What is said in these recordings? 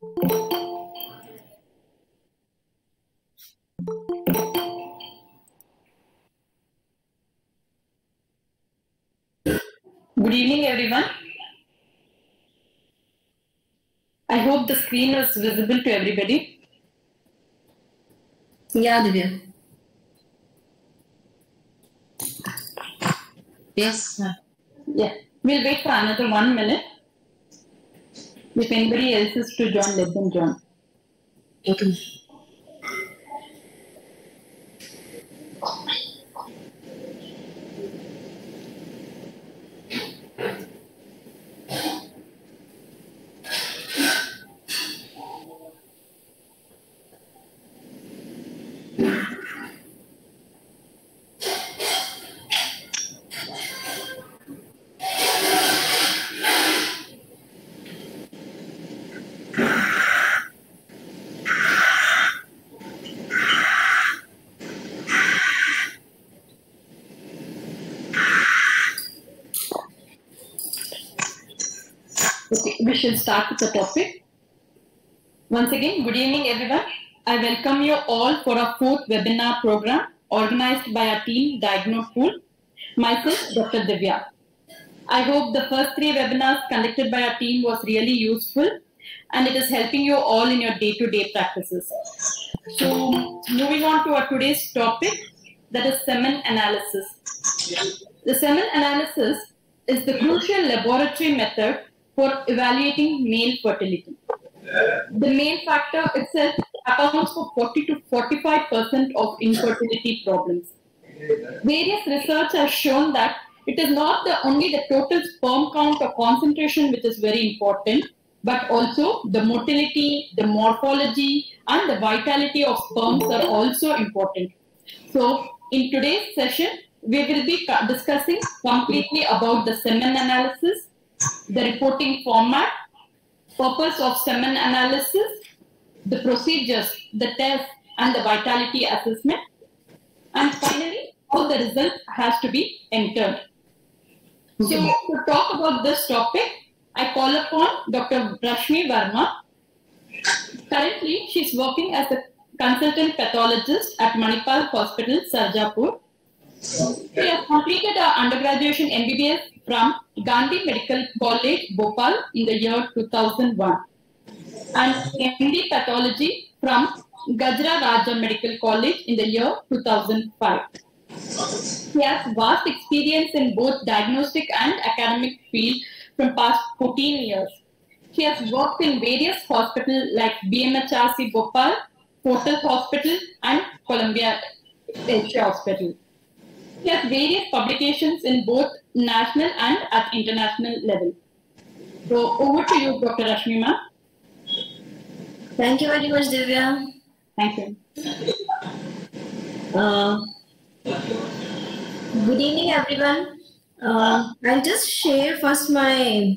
Good evening, everyone. I hope the screen is visible to everybody. Yeah, Divya. Yes. Yeah, we'll wait for another one minute. If anybody else is to join, let them join. Okay. Should start with the topic. Once again, good evening, everyone. I welcome you all for our fourth webinar program organized by our team, Diagnopool. Myself, Dr. Divya. I hope the first three webinars conducted by our team was really useful and it is helping you all in your day-to-day practices. So, moving on to our today's topic, that is semen analysis. The semen analysis is the crucial laboratory method for evaluating male fertility. The male factor itself accounts for 40 to 45 percent of infertility problems. Various research has shown that it is not the only the total sperm count or concentration which is very important, but also the motility, the morphology, and the vitality of sperms are also important. So, in today's session, we will be discussing completely about the semen analysis, the reporting format, purpose of semen analysis, the procedures, the test, and the vitality assessment, and finally, how the result has to be entered. So, to talk about this topic, I call upon Dr. Rashmi Verma. Currently, she's working as a consultant pathologist at Manipal Hospital, Sarjapur. She has completed her undergraduate MBBS from Gandhi Medical College, Bhopal in the year 2001 and MD Pathology from Gajra Raja Medical College in the year 2005. He has vast experience in both diagnostic and academic field from past 14 years. He has worked in various hospitals like BMHRC Bhopal, Fortis Hospital, and Columbia Asia Hospital. She has various publications in both national and at international level. So over to you, Dr. Rashmi ma'am. Thank you very much, Divya. Thank you. Uh, good evening, everyone. Uh, I'll just share first my.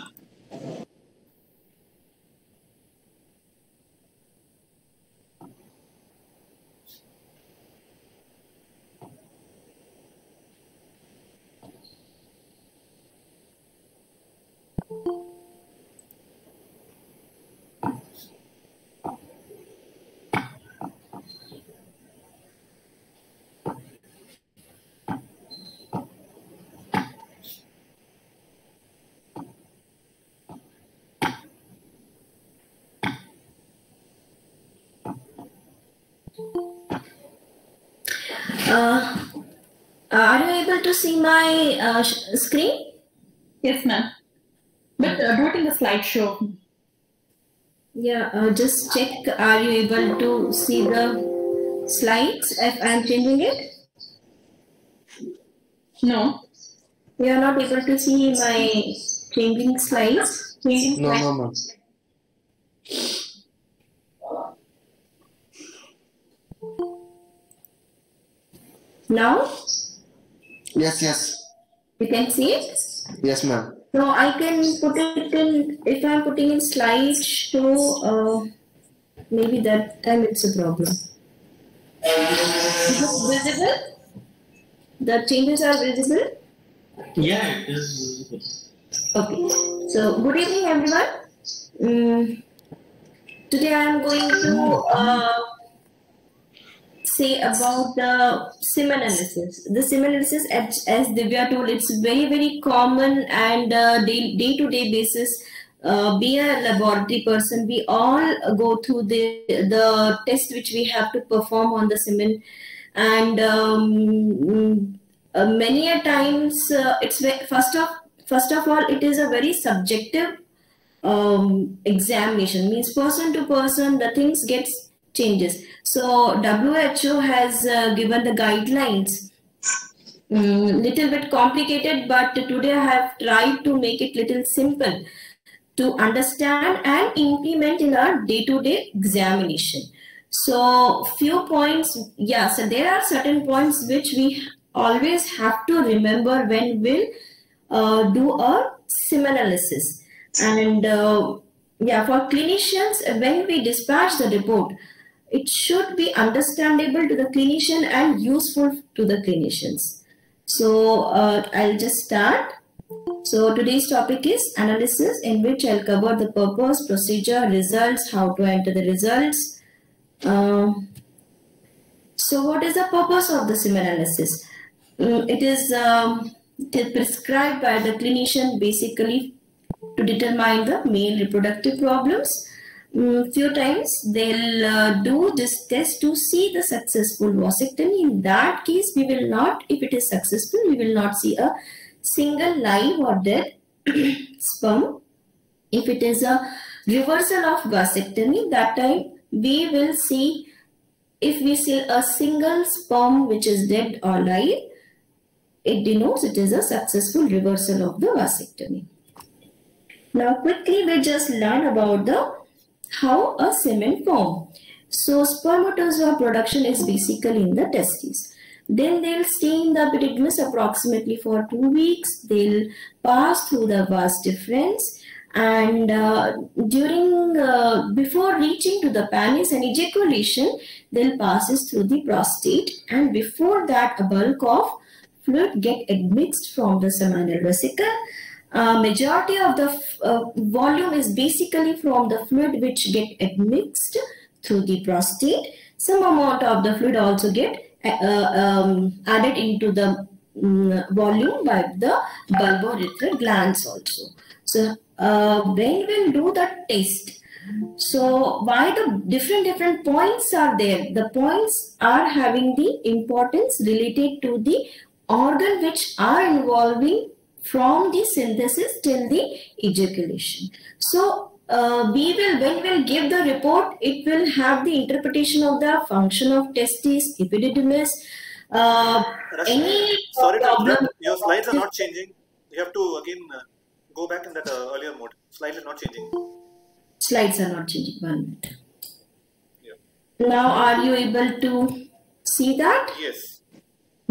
Uh, are you able to see my uh, screen? Yes, ma'am. But uh, do it in the slideshow. Yeah, uh, just check. Are you able to see the slides if I'm changing it? No. You are not able to see my changing slides. Changing No, slides. no, ma'am. Now Yes, yes. you can see it. Yes, ma'am. So I can put it in. If I'm putting in slideshow, uh, maybe that time it's a problem. Is it visible? The changes are visible. Yeah, it is. visible. Okay, so good evening everyone. Mm, today I am going to uh, say about the semen analysis. The semen analysis, as, as Divya told, it's very very common and uh, day day to day basis. Uh, be a laboratory person, we all go through the the test which we have to perform on the semen, and um, uh, many a times uh, it's first of first of all it is a very subjective um, examination means person to person the things gets changes. So who has uh, given the guidelines. Mm, little bit complicated but today i have tried to make it little simple to understand and implement in our day-to-day examination. So few points yeah so there are certain points which we always have to remember when we'll uh, do a semen analysis and uh, yeah for clinicians when we dispatch the report it should be understandable to the clinician and useful to the clinicians. So uh, i'll just start. So today's topic is analysis in which i'll cover the purpose procedure results how to enter the results. Um, so what is the purpose of the semen analysis? Mm, it is um, it is prescribed by the clinician basically to determine the male reproductive problems. Mm, few times they'll uh, do this test to see the successful vasectomy. In that case, we will not, if it is successful, we will not see a single live or dead sperm. If it is a reversal of vasectomy, that time we will see if we see a single sperm which is dead or live, it denotes it is a successful reversal of the vasectomy. Now quickly we just learn about the how a semen form. So spermatozoa production is basically in the testes. Then they'll stay in the epididymis approximately for two weeks. They'll pass through the vas deferens and uh, during uh, before reaching to the penis and ejaculation they'll passes through the prostate and before that a bulk of fluid get admixed from the seminal vesicle. Uh, majority of the uh, volume is basically from the fluid which get admixed through the prostate. Some amount of the fluid also get uh, um, added into the um, volume by the bulbourethral glands also. So uh, when we'll do the test, so why the different different points are there? The points are having the importance related to the organ which are involving from the synthesis till the ejaculation. So uh, we will when we'll give the report, it will have the interpretation of the function of testes, epididymis, uh, Rashmi, any sorry problem. Your slides are not changing. You have to again uh, go back in that uh, earlier mode. Slides are not changing. Slides are not changing. One minute. Yeah. Now, are you able to see that? Yes.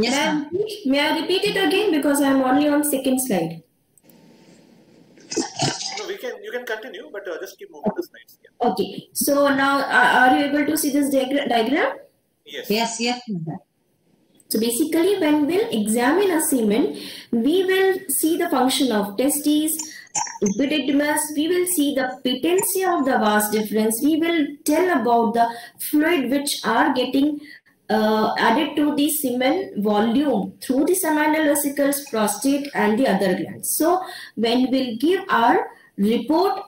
Yes, May I, ma'am. repeat- may I repeat it again because I am only on second slide. No, we can. You can continue, but uh, just keep moving the slides. Yeah. Okay. So now, uh, are you able to see this diagra- diagram? Yes. Yes, yes. So basically, when we'll examine a semen, we will see the function of testes, epididymis, we will see the patency of the vas deferens, we will tell about the fluid which are getting uh, added to the semen volume through the seminal vesicles, prostate and the other glands. So when we'll give our report,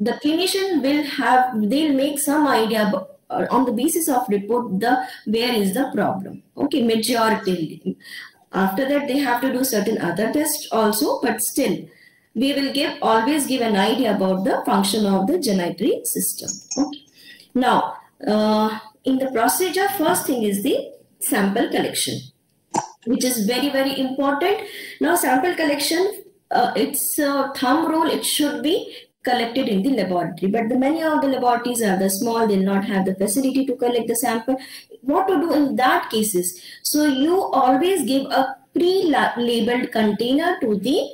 the clinician will have, they'll make some idea uh, on the basis of report the where is the problem okay majority After that, they have to do certain other tests also, but still, we will give always give an idea about the function of the genitourinary system. Okay. Now, uh, in the procedure, first thing is the sample collection, which is very, very important. Now, sample collection, uh, it's a thumb rule. It should be collected in the laboratory. But the many of the laboratories are the small, they'll not have the facility to collect the sample. What to do in that cases? So you always give a pre-labeled container to the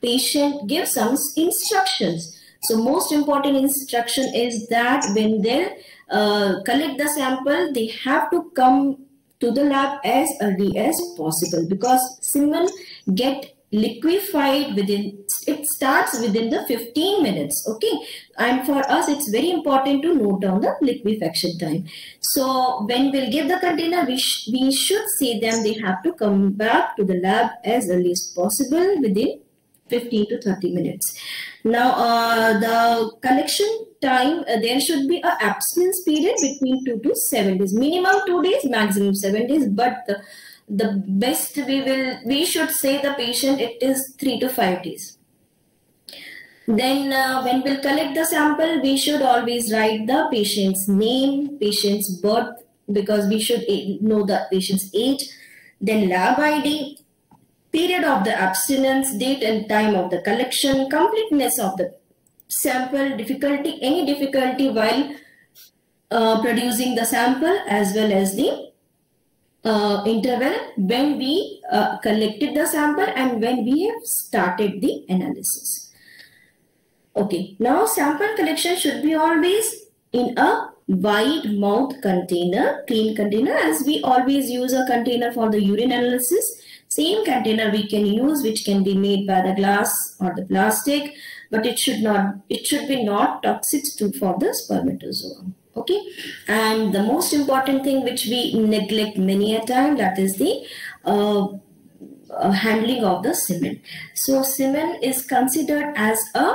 patient, give some instructions. So most important instruction is that when they uh, collect the sample, they have to come to the lab as early as possible because semen get liquefied within it starts within the 15 minutes okay? And for us it's very important to note down the liquefaction time. So when we'll give the container we, sh we should say them they have to come back to the lab as early as possible within 15 to 30 minutes now uh, the collection time uh, there should be a abstinence period between 2 to 7 days. Minimum 2 days maximum 7 days. But the the best we will we should say the patient it is three to five days. Then uh, when we'll collect the sample we should always write the patient's name patient's birth because we should know the patient's age then lab id period of the abstinence date and time of the collection completeness of the sample difficulty any difficulty while uh, producing the sample as well as the uh, interval when we uh, collected the sample and when we have started the analysis. Okay, now sample collection should be always in a wide mouth container, clean container as we always use a container for the urine analysis. Same container we can use which can be made by the glass or the plastic but it should not, it should be not toxic to for the spermatozoa okay? And the most important thing which we neglect many a time that is the uh, uh, handling of the semen. So semen is considered as a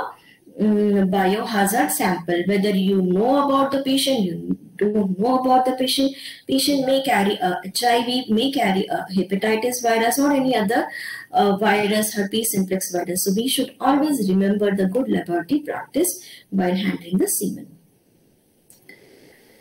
um, biohazard sample. Whether you know about the patient you don't know about the patient patient may carry a hiv may carry a hepatitis virus or any other uh, virus herpes simplex virus so we should always remember the good laboratory practice while handling the semen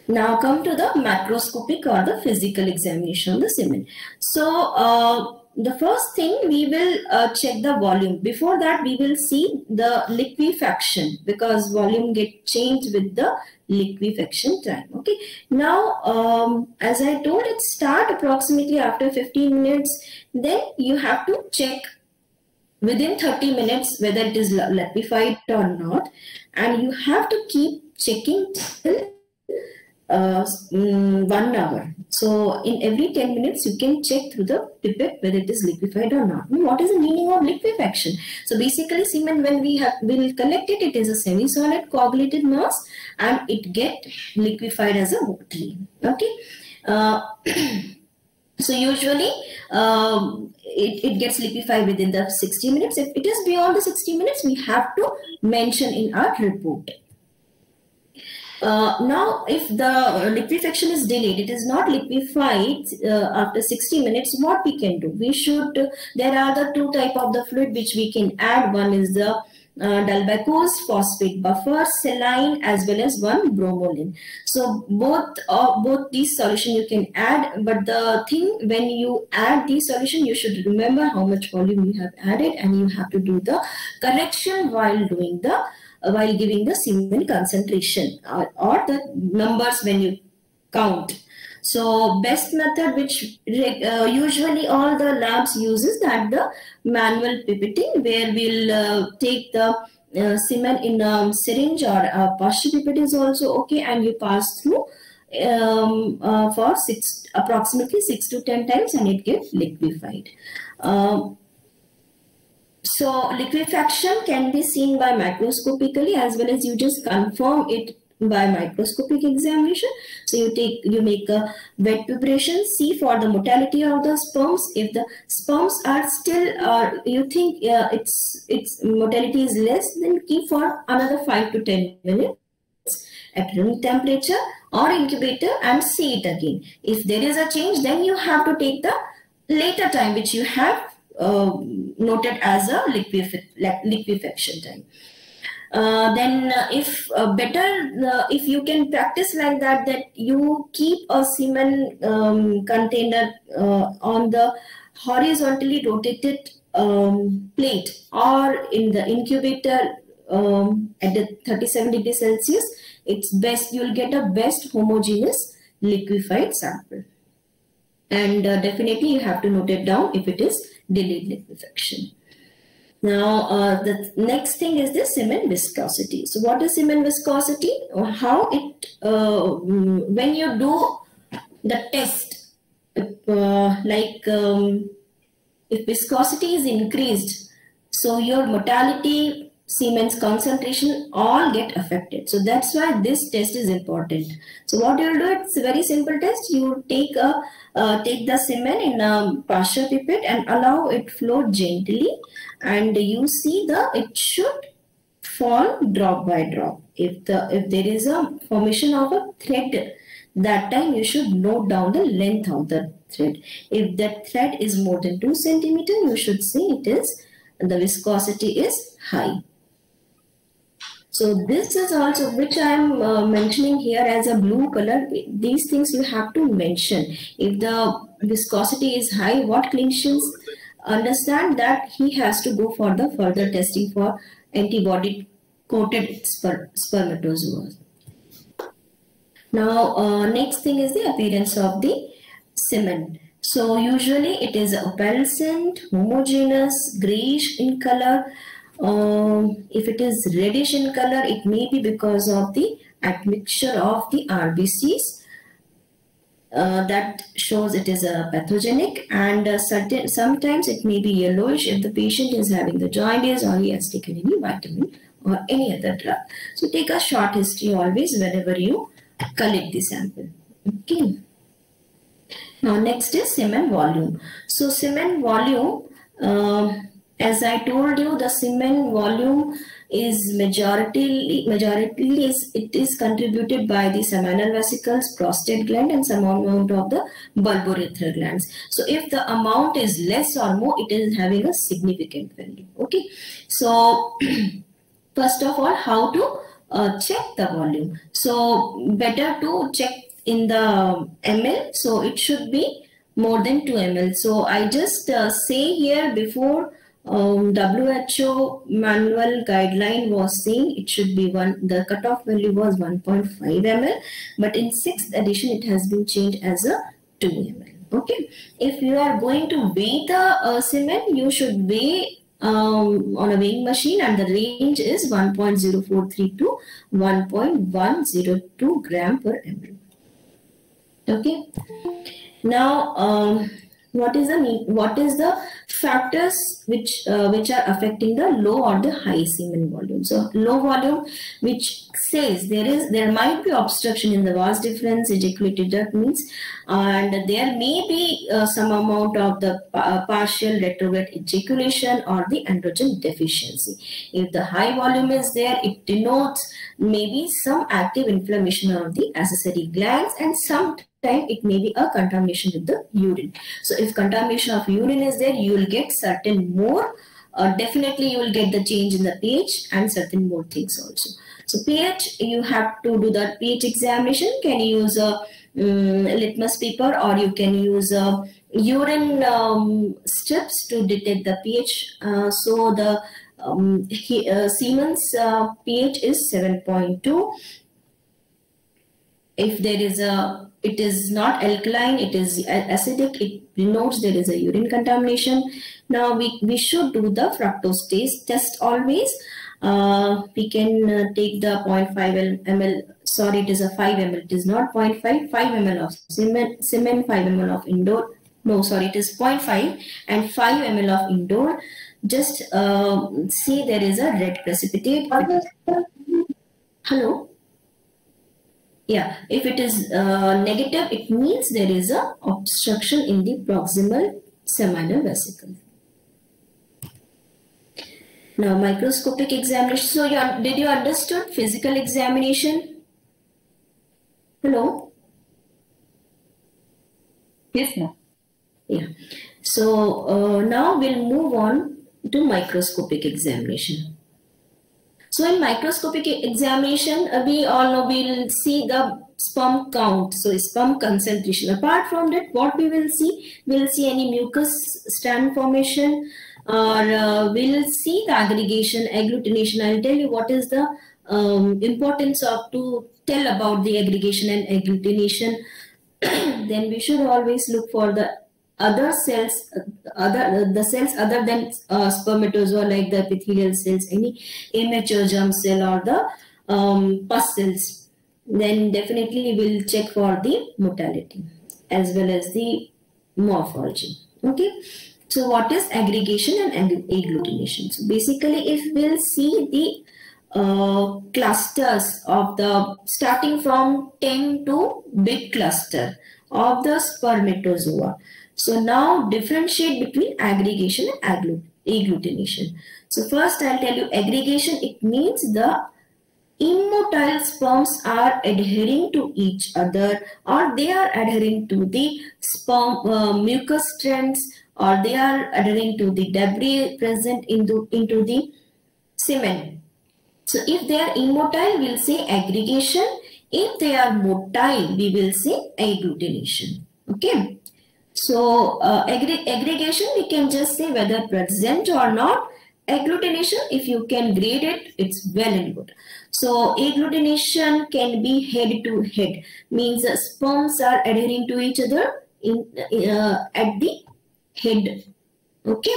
now come to the macroscopic or the physical examination of the semen. So uh, the first thing we will uh, check the volume. Before that we will see the liquefaction because volume get changed with the liquefaction time. Okay. Now um, as I told it start approximately after 15 minutes. Then you have to check within 30 minutes whether it is liquefied or not and you have to keep checking till uh, mm, one hour. So in every 10 minutes, you can check through the pipette whether it is liquefied or not. What is the meaning of liquefaction? So basically semen when we have will collect it, it is a semi-solid coagulated mass and it get liquefied as a watery. Okay. Uh, so usually um, it, it gets liquefied within the 60 minutes. If it is beyond the 60 minutes, we have to mention in our report. Uh, now, if the liquefaction is delayed, it is not liquefied uh, after 60 minutes, what we can do? We should, there are the two type of the fluid which we can add. One is the uh, Dulbecco's phosphate buffer, saline as well as one bromelain So both uh, both these solution you can add, but the thing when you add these solution, you should remember how much volume you have added and you have to do the correction while doing the while giving the semen concentration or, or the numbers when you count. So best method which uh, usually all the labs uses that the manual pipetting where we'll uh, take the uh, semen in a syringe or a Pasteur pipette is also okay and you pass through um, uh, for six approximately six to ten times and it gets liquefied. Um, so liquefaction can be seen by microscopically as well as you just confirm it by microscopic examination. So you take, you make a wet preparation, see for the motility of the sperms. If the sperms are still, or you think uh, its its motility is less, then keep for another five to ten minutes at room temperature or incubator and see it again. If there is a change, then you have to take the later time which you have uh, noted as a liquef- liquefaction time. Uh, then uh, if uh, better uh, if you can practice like that that you keep a semen um, container uh, on the horizontally rotated um, plate or in the incubator um, at the 37 degrees celsius it's best you'll get a best homogeneous liquefied sample and uh, definitely you have to note it down if it is delayed liquefaction now, uh, the next thing is the semen viscosity. So, what is semen viscosity? How it, uh, when you do the test, uh, like um, if viscosity is increased, so your motility, semen's concentration all get affected. So that's why this test is important. So what you'll do, it's a very simple test. You take a uh, take the semen in a Pasteur pipette and allow it flow gently and you see the it should fall drop by drop if the if there is a formation of a thread that time you should note down the length of the thread if that thread is more than 2 centimeter you should say it is the viscosity is high so this is also which I am uh, mentioning here as a blue color. These things you have to mention. If the viscosity is high, what clinicians understand that he has to go for the further testing for antibody coated sper spermatozoa. Now, uh, next thing is the appearance of the semen. So usually it is opalescent, homogeneous, grayish in color. Um, if it is reddish in color, it may be because of the admixture of the RBCs uh, that shows it is a pathogenic and uh, certain sometimes it may be yellowish if the patient is having the jaundice or he has taken any vitamin or any other drug. So take a short history always whenever you collect the sample. Okay. Now next is semen volume. So semen volume, uh, as I told you, the semen volume is majority majority is it is contributed by the seminal vesicles prostate gland and some amount of the bulbourethral glands. So if the amount is less or more it is having a significant value. Okay? So first of all how to uh, check the volume? So better to check in the ml so it should be more than 2 ml so i just uh, say here before um, WHO manual guideline was saying it should be one, the cutoff value was 1.5 ml, but in sixth edition it has been changed as a 2 ml. Okay, if you are going to weigh the uh, semen, you should weigh um, on a weighing machine and the range is 1.043 to 1.102 gram per ml. Okay, now um, what is the what is the factors which uh, which are affecting the low or the high semen volume. So low volume which says there is there might be obstruction in the vas deferens ejaculated duct means and there may be uh, some amount of the uh, partial retrograde ejaculation or the androgen deficiency if the high volume is there it denotes maybe some active inflammation of the accessory glands and some time it may be a contamination with the urine. So if contamination of urine is there, you will get certain more, uh, definitely you will get the change in the pH and certain more things also. So pH, you have to do the pH examination. Can you use a um, litmus paper or you can use a urine um, strips to detect the pH. Uh, so the um, he, uh, semen's uh, pH is 7.2. If there is a it is not alkaline, it is acidic, it denotes there is a urine contamination. Now we, we should do the fructose taste test always. Uh, we can uh, take the 0.5 ml, sorry it is a 5 ml, it is not 0.5, 5 ml of semen 5 ml of indole no sorry it is 0.5 and 5 ml of indole Just uh, see there is a red precipitate. Hello? Yeah, if it is uh, negative, it means there is a obstruction in the proximal seminal vesicle. Now, microscopic examination. So, you, did you understood physical examination? Hello? Yes, ma'am. Yeah. So uh, now we'll move on to microscopic examination. So in microscopic examination, uh, we all know we'll see the sperm count, so sperm concentration. Apart from that, what we will see, we'll see any mucus strand formation, or uh, we'll see the aggregation, agglutination. I'll tell you what is the um, importance of to tell about the aggregation and agglutination. then we should always look for the other cells, other the cells other than uh, spermatozoa like the epithelial cells, any immature germ cell or the um, pus cells. Then definitely we'll check for the motility as well as the morphology. Okay. So what is aggregation and agglutination? So basically if we'll see the uh, clusters of the starting from 10 to big cluster of the spermatozoa. So now differentiate between aggregation and agglutination. So first I'll tell you aggregation, it means the immotile sperms are adhering to each other or they are adhering to the sperm uh, mucus strands or they are adhering to the debris present into, into the semen. So if they are immotile, we'll say aggregation. If they are motile, we will say agglutination. Okay. So uh, aggregation, we can just say whether present or not. Agglutination, if you can grade it, it's well and good. So agglutination can be head to head, means uh, sperms are adhering to each other in uh, at the head. Okay.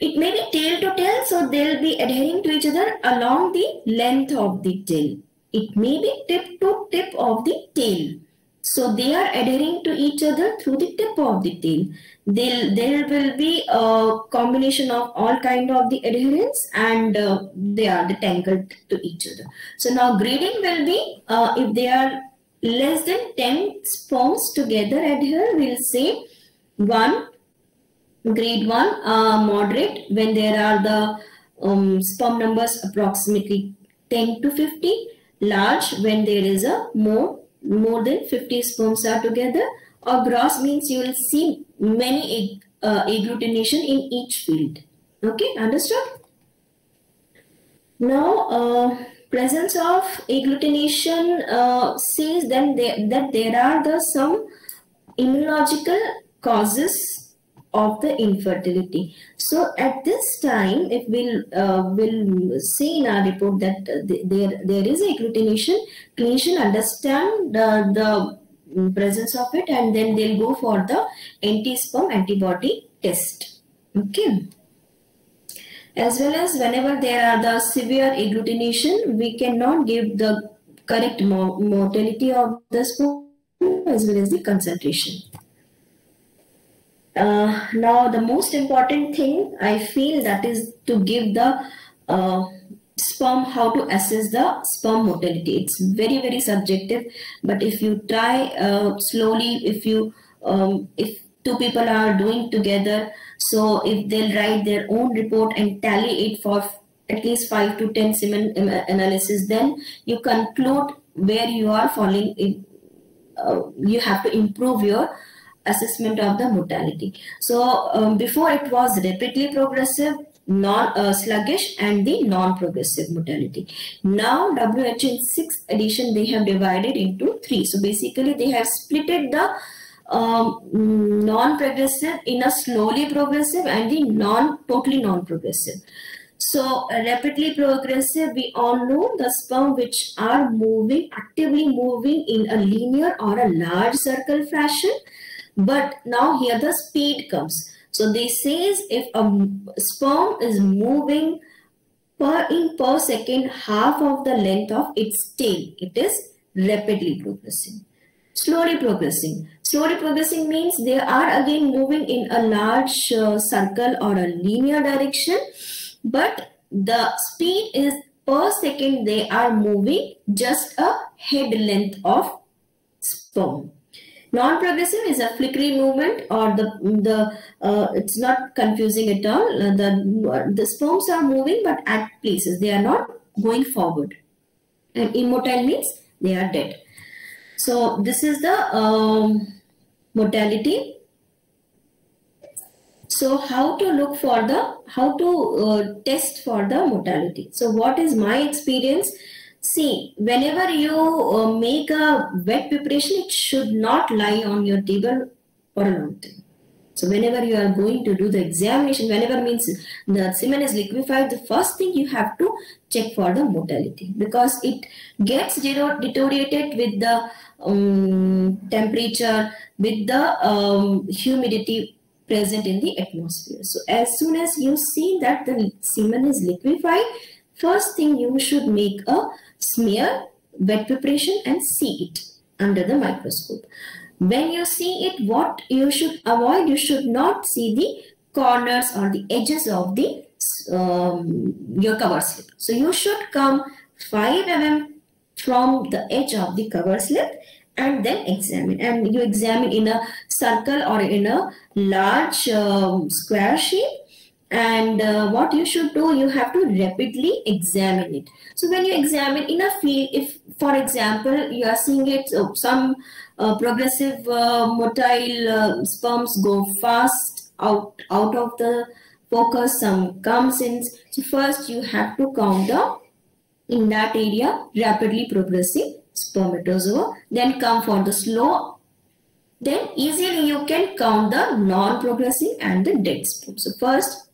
It may be tail to tail, so they'll be adhering to each other along the length of the tail. It may be tip to tip of the tail. So they are adhering to each other through the tip of the tail. They'll, there will be a combination of all kind of the adherence and uh, they are tangled to each other. So now grading will be uh, if they are less than 10 sperms together adhere, we'll say 1 grade 1 uh, moderate when there are the um, sperm numbers approximately 10 to 50 large when there is a more more than 50 sperms are together. Or gross means you will see many uh, agglutination in each field. Okay understood? Now uh, presence of agglutination uh, says then that there are the some immunological causes of the infertility. So at this time, if we'll uh, will say in our report that uh, there there is agglutination, clinician understand the, the presence of it and then they'll go for the anti-sperm antibody test. Okay. As well as whenever there are the severe agglutination, we cannot give the correct motility of the sperm as well as the concentration. Uh, now, the most important thing I feel that is to give the uh, sperm how to assess the sperm motility. It's very very subjective, but if you try uh, slowly, if you um, if two people are doing together, so if they'll write their own report and tally it for at least five to ten semen analysis, then you conclude where you are falling. In, uh, you have to improve your assessment of the motility. So um, before it was rapidly progressive, non uh, sluggish and the non-progressive motility. Now WHO in sixth edition they have divided into three. So basically they have splitted the um, non-progressive in a slowly progressive and the non totally non-progressive. So rapidly progressive, we all know the sperm which are moving, actively moving in a linear or a large circle fashion but now here the speed comes. So this says if a sperm is moving per in per second half of the length of its tail, it is rapidly progressing. Slowly progressing. Slowly progressing means they are again moving in a large uh, circle or a linear direction, but the speed is per second they are moving just a head length of sperm. Non-progressive is a flickering movement or the, the uh, it's not confusing at all. Uh, the, the sperms are moving but at places. They are not going forward. And immotile means they are dead. So this is the um, motility. So how to look for the, how to uh, test for the motility. So what is my experience? See, whenever you uh, make a wet preparation, it should not lie on your table for a long time. So whenever you are going to do the examination, whenever means the semen is liquefied, the first thing you have to check for the motility because it gets deteriorated with the um, temperature, with the um, humidity present in the atmosphere. So as soon as you see that the semen is liquefied, first thing you should make a smear wet preparation and see it under the microscope. When you see it, what you should avoid, you should not see the corners or the edges of the um, your cover slip. So you should come 5 mm from the edge of the cover slip and then examine and you examine in a circle or in a large um, square shape and uh, what you should do you have to rapidly examine it. So when you examine in a field if for example you are seeing it so some uh, progressive uh, motile uh, sperms go fast out out of the focus some comes in. So first you have to count the in that area rapidly progressing spermatozoa then come for the slow then easily you can count the non-progressing and the dead sperm. So first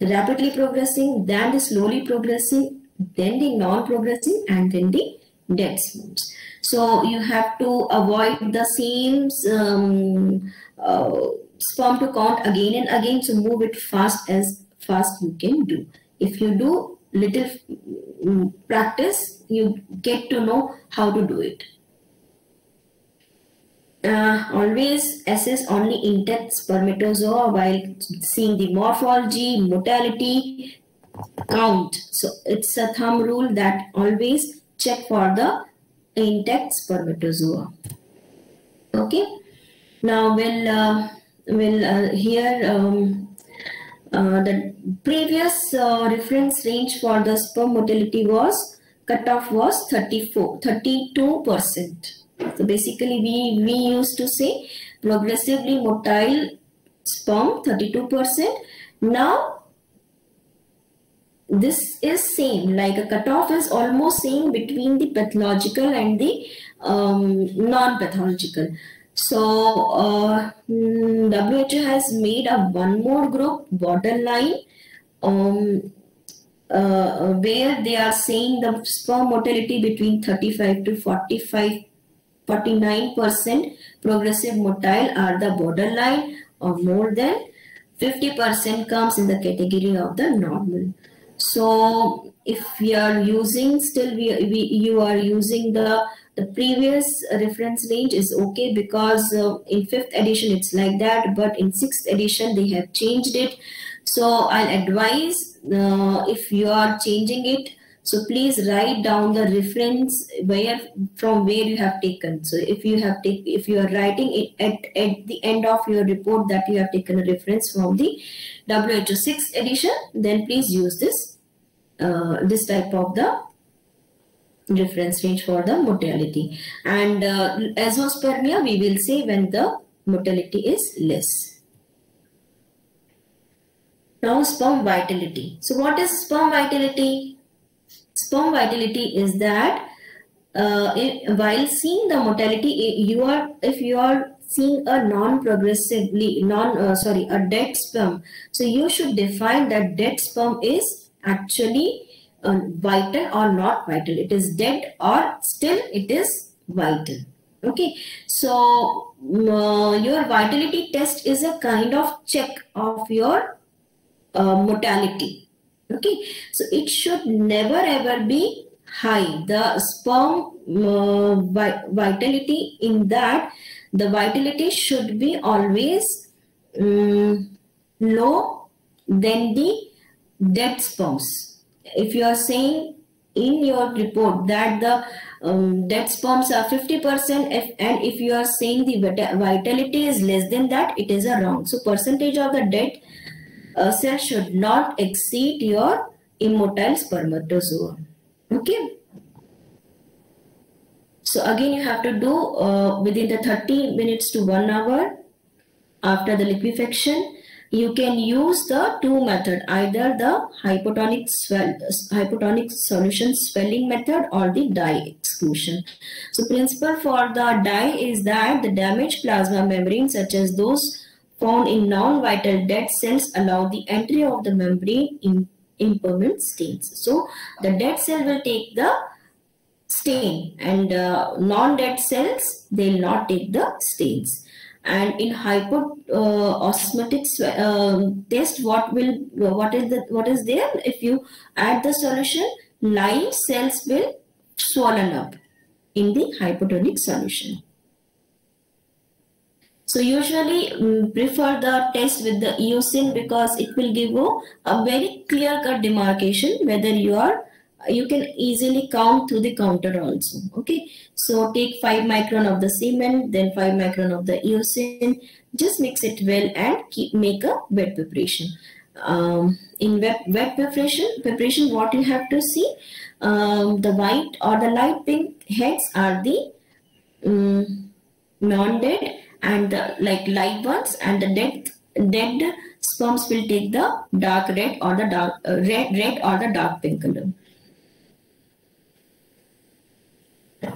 rapidly progressing, then the slowly progressing, then the non-progressing, and then the dead sperms. So you have to avoid the same um, uh, sperm to count again and again. So move it fast as fast you can do. If you do little um, practice, you get to know how to do it uh, always assess only intact spermatozoa while seeing the morphology, motility, count. So it's a thumb rule that always check for the intact spermatozoa. Okay. Now we'll, uh, we'll uh, here um, uh, the previous uh, reference range for the sperm motility was cutoff was 34, 32 percent. So basically we, we used to say progressively motile sperm 32%. Now this is same like a cutoff is almost same between the pathological and the um, non-pathological. So uh, WHO has made a one more group borderline um, uh, where they are saying the sperm motility between 35 to 45 49% progressive motile are the borderline or more than 50% comes in the category of the normal. So if we are using still we, we you are using the the previous reference range is okay because uh, in fifth edition it's like that but in sixth edition they have changed it so i'll advise uh, if you are changing it so please write down the reference where from where you have taken. So if you have take if you are writing it at, at the end of your report that you have taken a reference from the WHO 6th edition, then please use this uh, this type of the reference range for the motility. And uh, azoospermia we will say when the motility is less. Now sperm vitality. So what is sperm vitality? Sperm vitality is that uh, while seeing the motility, you are if you are seeing a non-progressively non uh, sorry a dead sperm, so you should define that dead sperm is actually uh, vital or not vital. It is dead or still it is vital. Okay, so uh, your vitality test is a kind of check of your uh, motility okay so it should never ever be high. The sperm uh, vitality in that the vitality should be always um, low than the dead sperms. If you are saying in your report that the um, dead sperms are 50% if, and if you are saying the vitality is less than that it is a wrong. So percentage of the dead cell should not exceed your immotile spermatozoa. Okay. So again, you have to do uh, within the 30 minutes to one hour after the liquefaction. you can use the two method, either the hypotonic swell, hypotonic solution swelling method or the dye exclusion. So principle for the dye is that the damaged plasma membrane such as those found in non-vital dead cells allow the entry of the membrane in impermeant stains. So the dead cell will take the stain and uh, non-dead cells they will not take the stains. And in hypoosmotic uh, um, test what will what is the what is there? If you add the solution live cells will swollen up in the hypotonic solution so usually um, prefer the test with the eosin because it will give you a very clear cut demarcation whether you are you can easily count through the counter also. Okay? So take 5 micron of the semen then 5 micron of the eosin just mix it well and keep make a wet preparation. Um, in wet, wet preparation preparation what you have to see um, the white or the light pink heads are the um, non-dead and the like light ones and the dead dead sperms will take the dark red or the dark uh, red red or the dark pink color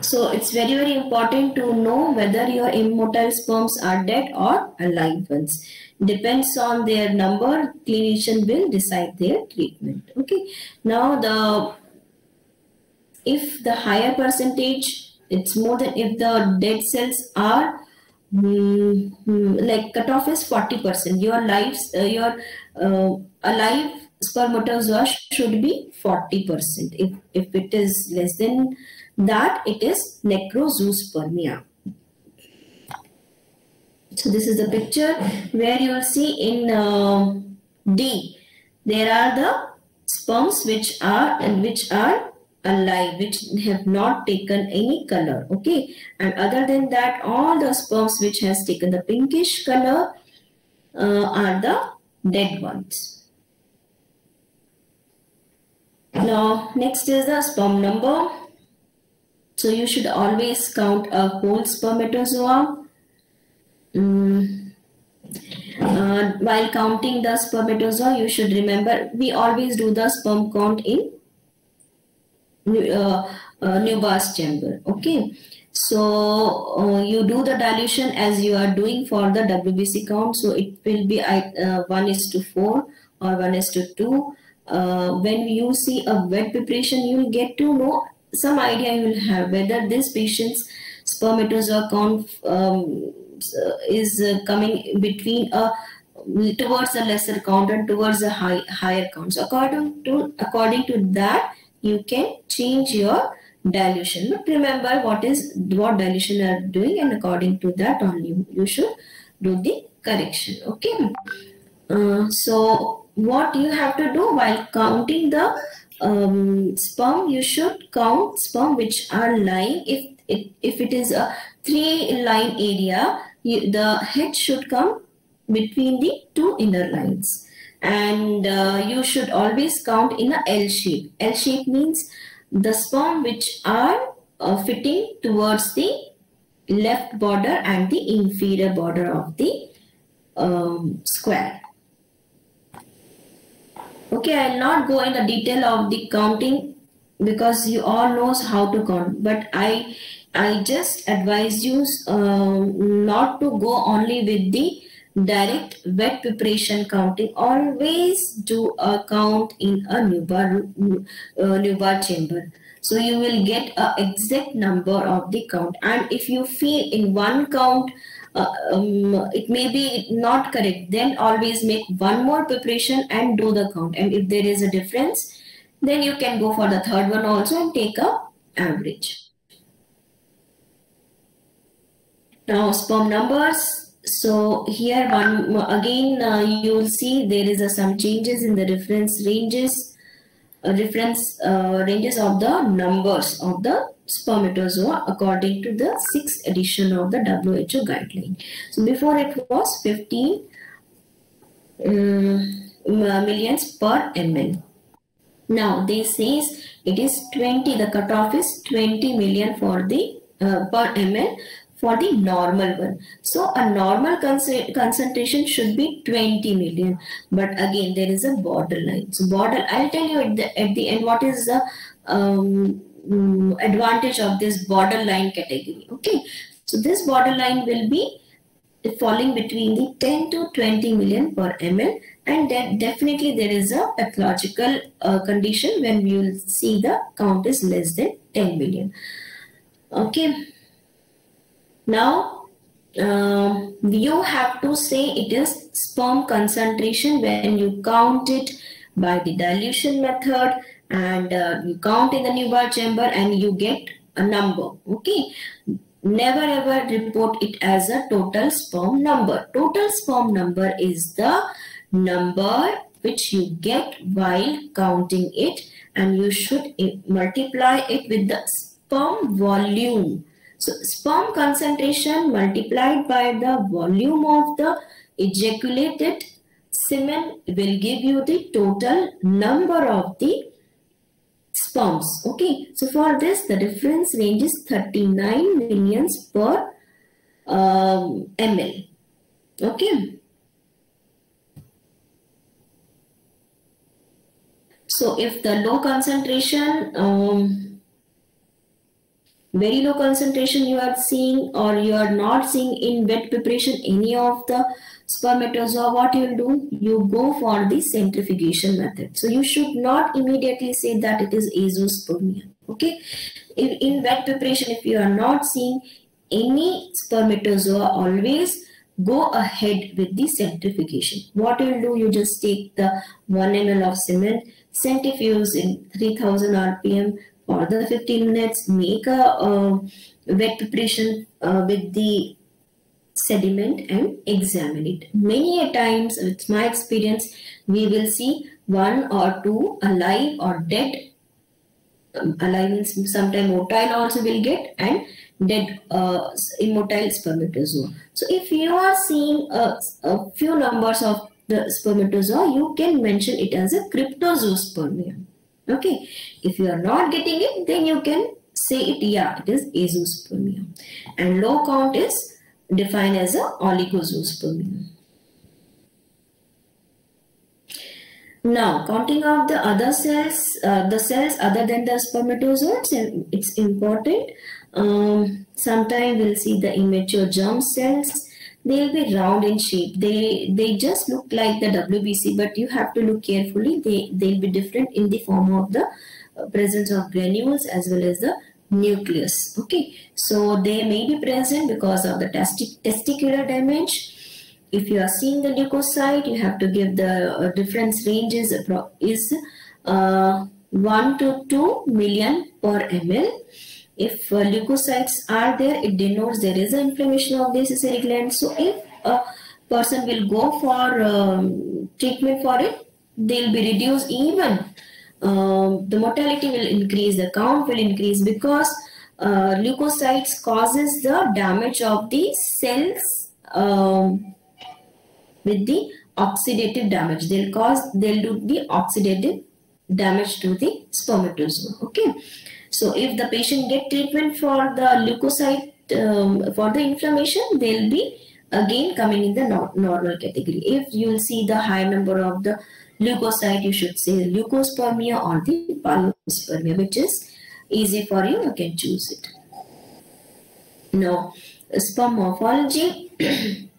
So it's very, very important to know whether your immotile sperms are dead or alive ones. Depends on their number, clinician will decide their treatment. Okay. Now the if the higher percentage, it's more than if the dead cells are mm, mm, like cutoff is 40%. Your lives, uh, your uh, alive spermatozoa should be 40%. If, if it is less than that it is necrozoospermia. So this is the picture where you will see in uh, D there are the sperms which are and which are alive which have not taken any color okay and other than that all the sperms which has taken the pinkish color uh, are the dead ones. Now next is the sperm number so you should always count a whole spermatozoa. Mm. Uh, while counting the spermatozoa, you should remember we always do the sperm count in uh, uh, Neubauer's chamber. Okay. So uh, you do the dilution as you are doing for the WBC count. So it will be uh, 1 is to 4 or 1 is to 2. Uh, when you see a wet preparation, you will get to know some idea you will have whether this patient's spermatozoa count um, is uh, coming between a towards a lesser count and towards a high, higher count. So according to according to that, you can change your dilution. But remember what is what dilution are doing, and according to that only you should do the correction. Okay. Uh, so what you have to do while counting the um, sperm, you should count sperm which are lying. If it, if it is a three line area, you, the head should come between the two inner lines. And uh, you should always count in a L shape. L shape means the sperm which are uh, fitting towards the left border and the inferior border of the um, square. Okay, I'll not go in the detail of the counting because you all knows how to count. But I, I just advise you um, not to go only with the direct wet preparation counting. Always do a count in a Neubauer, uh, Neubauer chamber. So you will get a exact number of the count. And if you feel in one count uh, um, it may be not correct then always make one more preparation and do the count and if there is a difference then you can go for the third one also and take a average now sperm numbers so here one again uh, you will see there is some changes in the reference ranges uh, reference uh, ranges of the numbers of the spermatozoa according to the sixth edition of the WHO guideline. So before it was 15 um, millions per ml. Now they says it is 20, the cutoff is 20 million for the uh, per ml for the normal one. So a normal concentration should be 20 million. But again, there is a borderline. So border, I'll tell you at the, at the end what is the um, mm, advantage of this borderline category. Okay. So this borderline will be falling between the 10 to 20 million per ml and then definitely there is a pathological uh, condition when we will see the count is less than 10 million. Okay. Now, uh, you have to say it is sperm concentration when you count it by the dilution method and uh, you count in the Neubauer chamber and you get a number. Okay. Never ever report it as a total sperm number. Total sperm number is the number which you get while counting it and you should multiply it with the sperm volume so sperm concentration multiplied by the volume of the ejaculated semen will give you the total number of the sperms. Okay, so for this the difference range is 39 millions per um, ml. Okay. So if the low concentration um, very low concentration you are seeing or you are not seeing in wet preparation any of the spermatozoa what you will do? You go for the centrifugation method. So you should not immediately say that it is azoospermia okay? In, in wet preparation if you are not seeing any spermatozoa always go ahead with the centrifugation. What you will do? You just take the 1 ml of semen centrifuge in 3000 rpm for the 15 minutes, make a uh, wet preparation uh, with the sediment and examine it. Many a times, it's my experience, we will see one or two alive or dead. Um, alive means sometimes motile also will get and dead uh, immotile spermatozoa. So if you are seeing a, a few numbers of the spermatozoa, you can mention it as a cryptozoospermia. Okay. If you are not getting it, then you can say it, yeah, it is azoospermia. And low count is defined as a oligozoospermia. Now, counting of the other cells, uh, the cells other than the spermatozoids, it's important. Um, Sometimes we'll see the immature germ cells they'll be round in shape they they just look like the wbc but you have to look carefully they they'll be different in the form of the presence of granules as well as the nucleus okay so they may be present because of the testi testicular damage if you are seeing the leukocyte you have to give the uh, difference ranges is uh, 1 to 2 million per ml if uh, leukocytes are there, it denotes there is an inflammation of the accessory gland. So if a person will go for um, treatment for it, they'll be reduced even. Um, the motility will increase, the count will increase because uh, leukocytes causes the damage of the cells um, with the oxidative damage. They'll cause, they'll do the oxidative damage to the spermatozoa. Okay. So if the patient get treatment for the leukocyte, um, for the inflammation, they'll be again coming in the no normal category. If you will see the high number of the leukocyte, you should say leukospermia or the pyospermia, which is easy for you, you can choose it. Now, sperm morphology,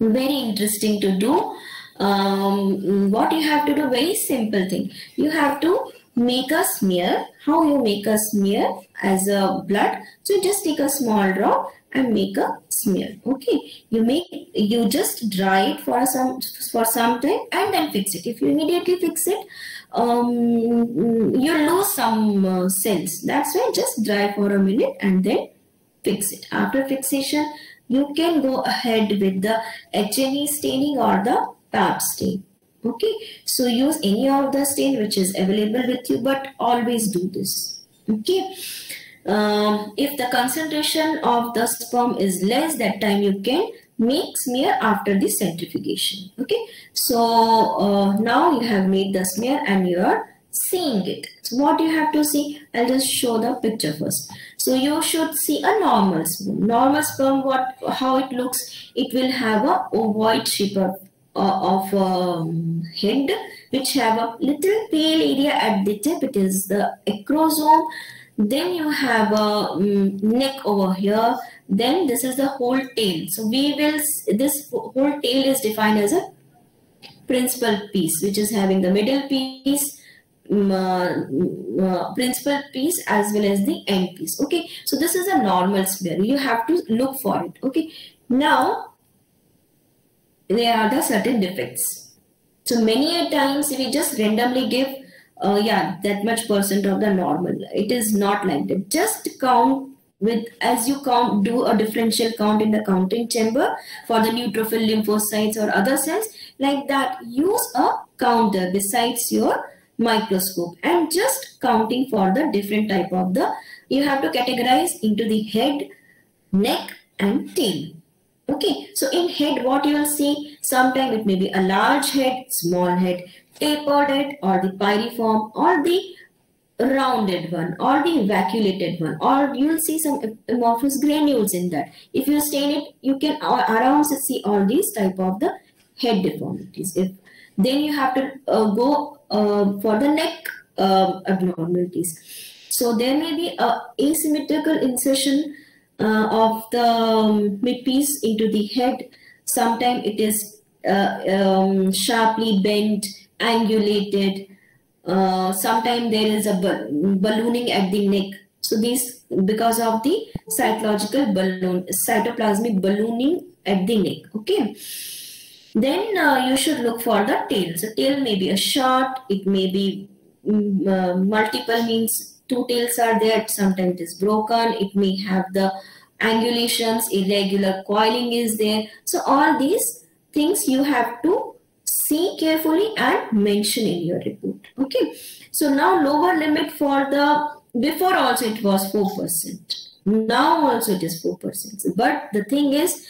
very interesting to do. Um, what you have to do, very simple thing. You have to make a smear. How you make a smear as a blood? So just take a small drop and make a smear. Okay, you make you just dry it for some for some time and then fix it. If you immediately fix it, um, you lose some uh, cells. That's why just dry for a minute and then fix it. After fixation, you can go ahead with the H&E staining or the PAP stain okay so use any of the stain which is available with you but always do this okay um, if the concentration of the sperm is less that time you can make smear after the centrifugation okay so uh, now you have made the smear and you are seeing it. So what you have to see, I'll just show the picture first. So you should see a normal sperm. Normal sperm, what how it looks, it will have a ovoid shape of, uh, of um, head, which have a little pale area at the tip. It is the acrosome. Then you have a um, neck over here. Then this is the whole tail. So we will, this whole tail is defined as a principal piece, which is having the middle piece, um, uh, principal piece as well as the end piece. Okay, so this is a normal sphere. You have to look for it. Okay, now there are the certain defects. So many a times we just randomly give, uh, yeah, that much percent of the normal. It is not like that. Just count with as you count do a differential count in the counting chamber for the neutrophil lymphocytes or other cells like that use a counter besides your microscope and just counting for the different type of the you have to categorize into the head neck and tail okay so in head what you will see sometimes it may be a large head small head tapered or the pyriform or the rounded one or the vacuolated one or you will see some amorphous granules in that if you stain it you can around see all these type of the head deformities. If then you have to uh, go uh, for the neck uh, abnormalities. So there may be a asymmetrical insertion uh, of the um, mid piece into the head. Sometimes it is uh, um, sharply bent angulated uh, sometimes there is a ballooning at the neck. So these because of the cytological balloon, cytoplasmic ballooning at the neck. Okay. Then uh, you should look for the tail. So tail may be a short, it may be um, uh, multiple means two tails are there. Sometimes it is broken. It may have the angulations, irregular coiling is there. So all these things you have to see carefully and mention in your report. Okay. So now lower limit for the, before also it was 4%. Now also it is 4%. But the thing is,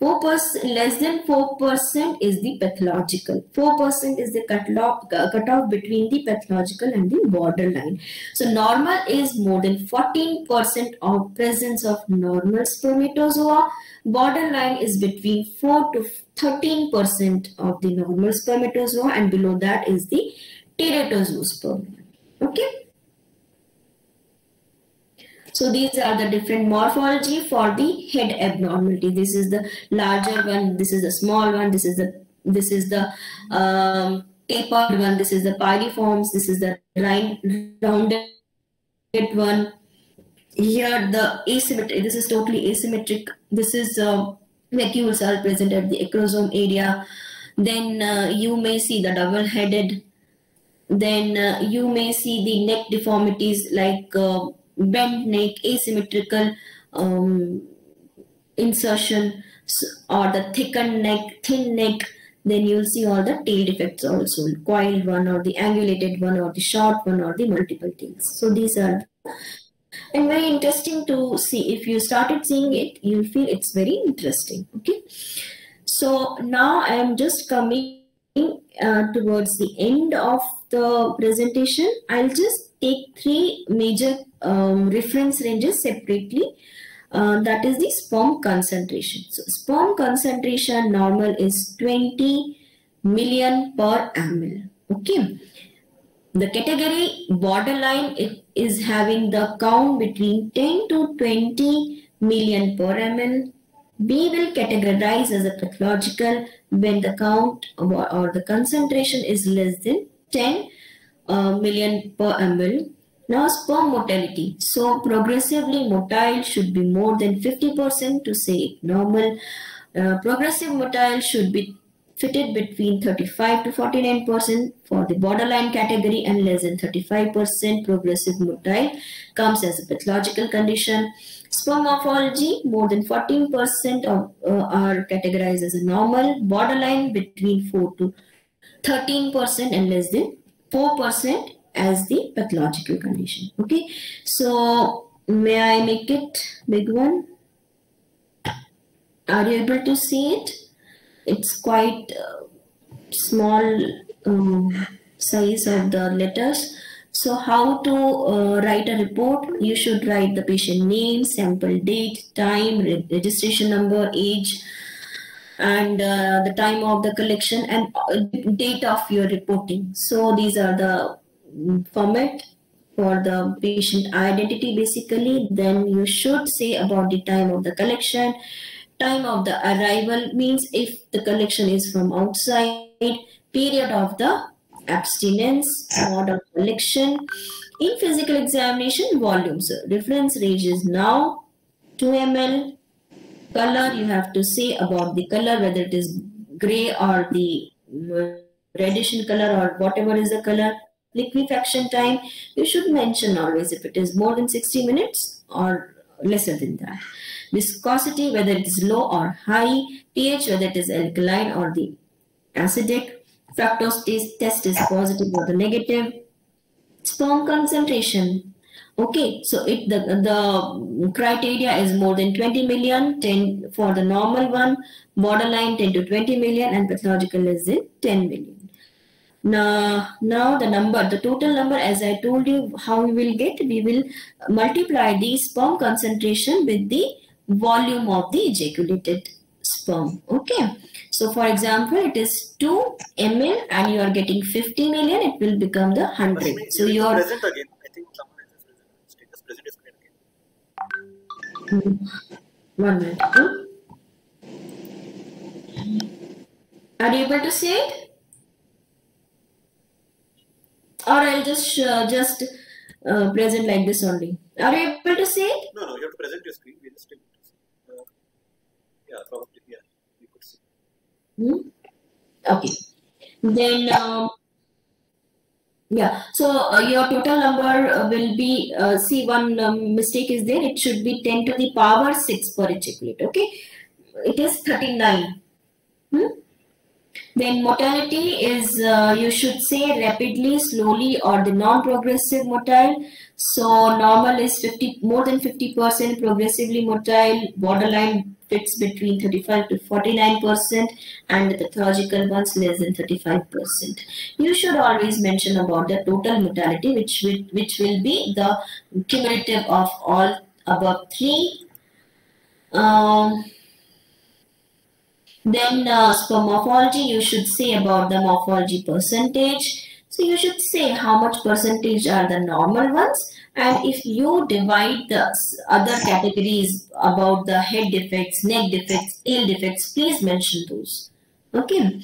4% less than 4% is the pathological. 4% is the cutoff, cutoff between the pathological and the borderline. So normal is more than 14% of presence of normal spermatozoa. Borderline is between 4 to 13% of the normal spermatozoa and below that is the teratozoosperm okay so these are the different morphology for the head abnormality. This is the larger one. This is the small one. This is the this is the um, tapered one. This is the pyriforms. This is the round, rounded one. Here the asymmetric. This is totally asymmetric. This is uh, vacuoles are present at the acrosome area. Then uh, you may see the double-headed. Then uh, you may see the neck deformities like uh, bent neck, asymmetrical um, insertion or the thickened neck, thin neck, then you'll see all the tail defects also, coiled one or the angulated one or the short one or the multiple tails. So these are and very interesting to see. If you started seeing it, you'll feel it's very interesting. Okay. So now I am just coming uh, towards the end of the presentation. I'll just take three major um, reference ranges separately. Uh, that is the sperm concentration. So sperm concentration normal is 20 million per ml. Okay. The category borderline is having the count between 10 to 20 million per ml. We will categorize as a pathological when the count or, or the concentration is less than 10 uh, million per ml now sperm motility. So progressively motile should be more than 50% to say normal. Uh, progressive motile should be fitted between 35 to 49% for the borderline category and less than 35% progressive motile comes as a pathological condition. Sperm morphology, more than 14% of, uh, are categorized as a normal, borderline between 4 to 13% and less than 4% as the pathological condition. Okay, so may I make it big one? Are you able to see it? It's quite uh, small um, size of the letters. So how to uh, write a report? You should write the patient name, sample date, time, re- registration number, age, and uh, the time of the collection and uh, date of your reporting. So these are the format for the patient identity basically. Then you should say about the time of the collection, time of the arrival means if the collection is from outside, period of the abstinence, mode of collection. In physical examination, volumes. Reference range is now 2 ml. Color, you have to say about the color, whether it is gray or the mm, reddish in color or whatever is the color. Liquefaction time, you should mention always if it is more than 60 minutes or lesser than that. Viscosity, whether it is low or high. pH, whether it is alkaline or the acidic. Fructose test, is positive or the negative. Sperm concentration. Okay, so if the the criteria is more than 20 million, 10 for the normal one, borderline 10 to 20 million, and pathological is in 10 million. Now, now the number, the total number, as I told you, how we will get, we will multiply the sperm concentration with the volume of the ejaculated sperm. Okay. So for example, it is 2 ml and you are getting 50 million, it will become the 100. So you are... present again. I think someone is present. Status present is again. one minute. hmm? Are you able to see it? Or I'll just uh, just uh, present like this only. Are you able to see it? No, no, you have to present your screen. We just take uh, Yeah, probably. Yeah, you could see. Hmm? Okay. Then, um, yeah, so uh, your total number uh, will be, uh, see one um, mistake is there, it should be 10 to the power 6 per ejaculate, okay? It is 39. Hmm? Then motility is, uh, you should say rapidly, slowly or the non-progressive motile. So normal is 50, more than 50%, progressively motile, borderline fits between 35 to 49% and the pathological ones less than 35%. You should always mention about the total motility which will, which will be the cumulative of all above three. Um, then uh, for morphology, you should say about the morphology percentage. So you should say how much percentage are the normal ones. And if you divide the other categories about the head defects, neck defects, tail defects, please mention those. Okay.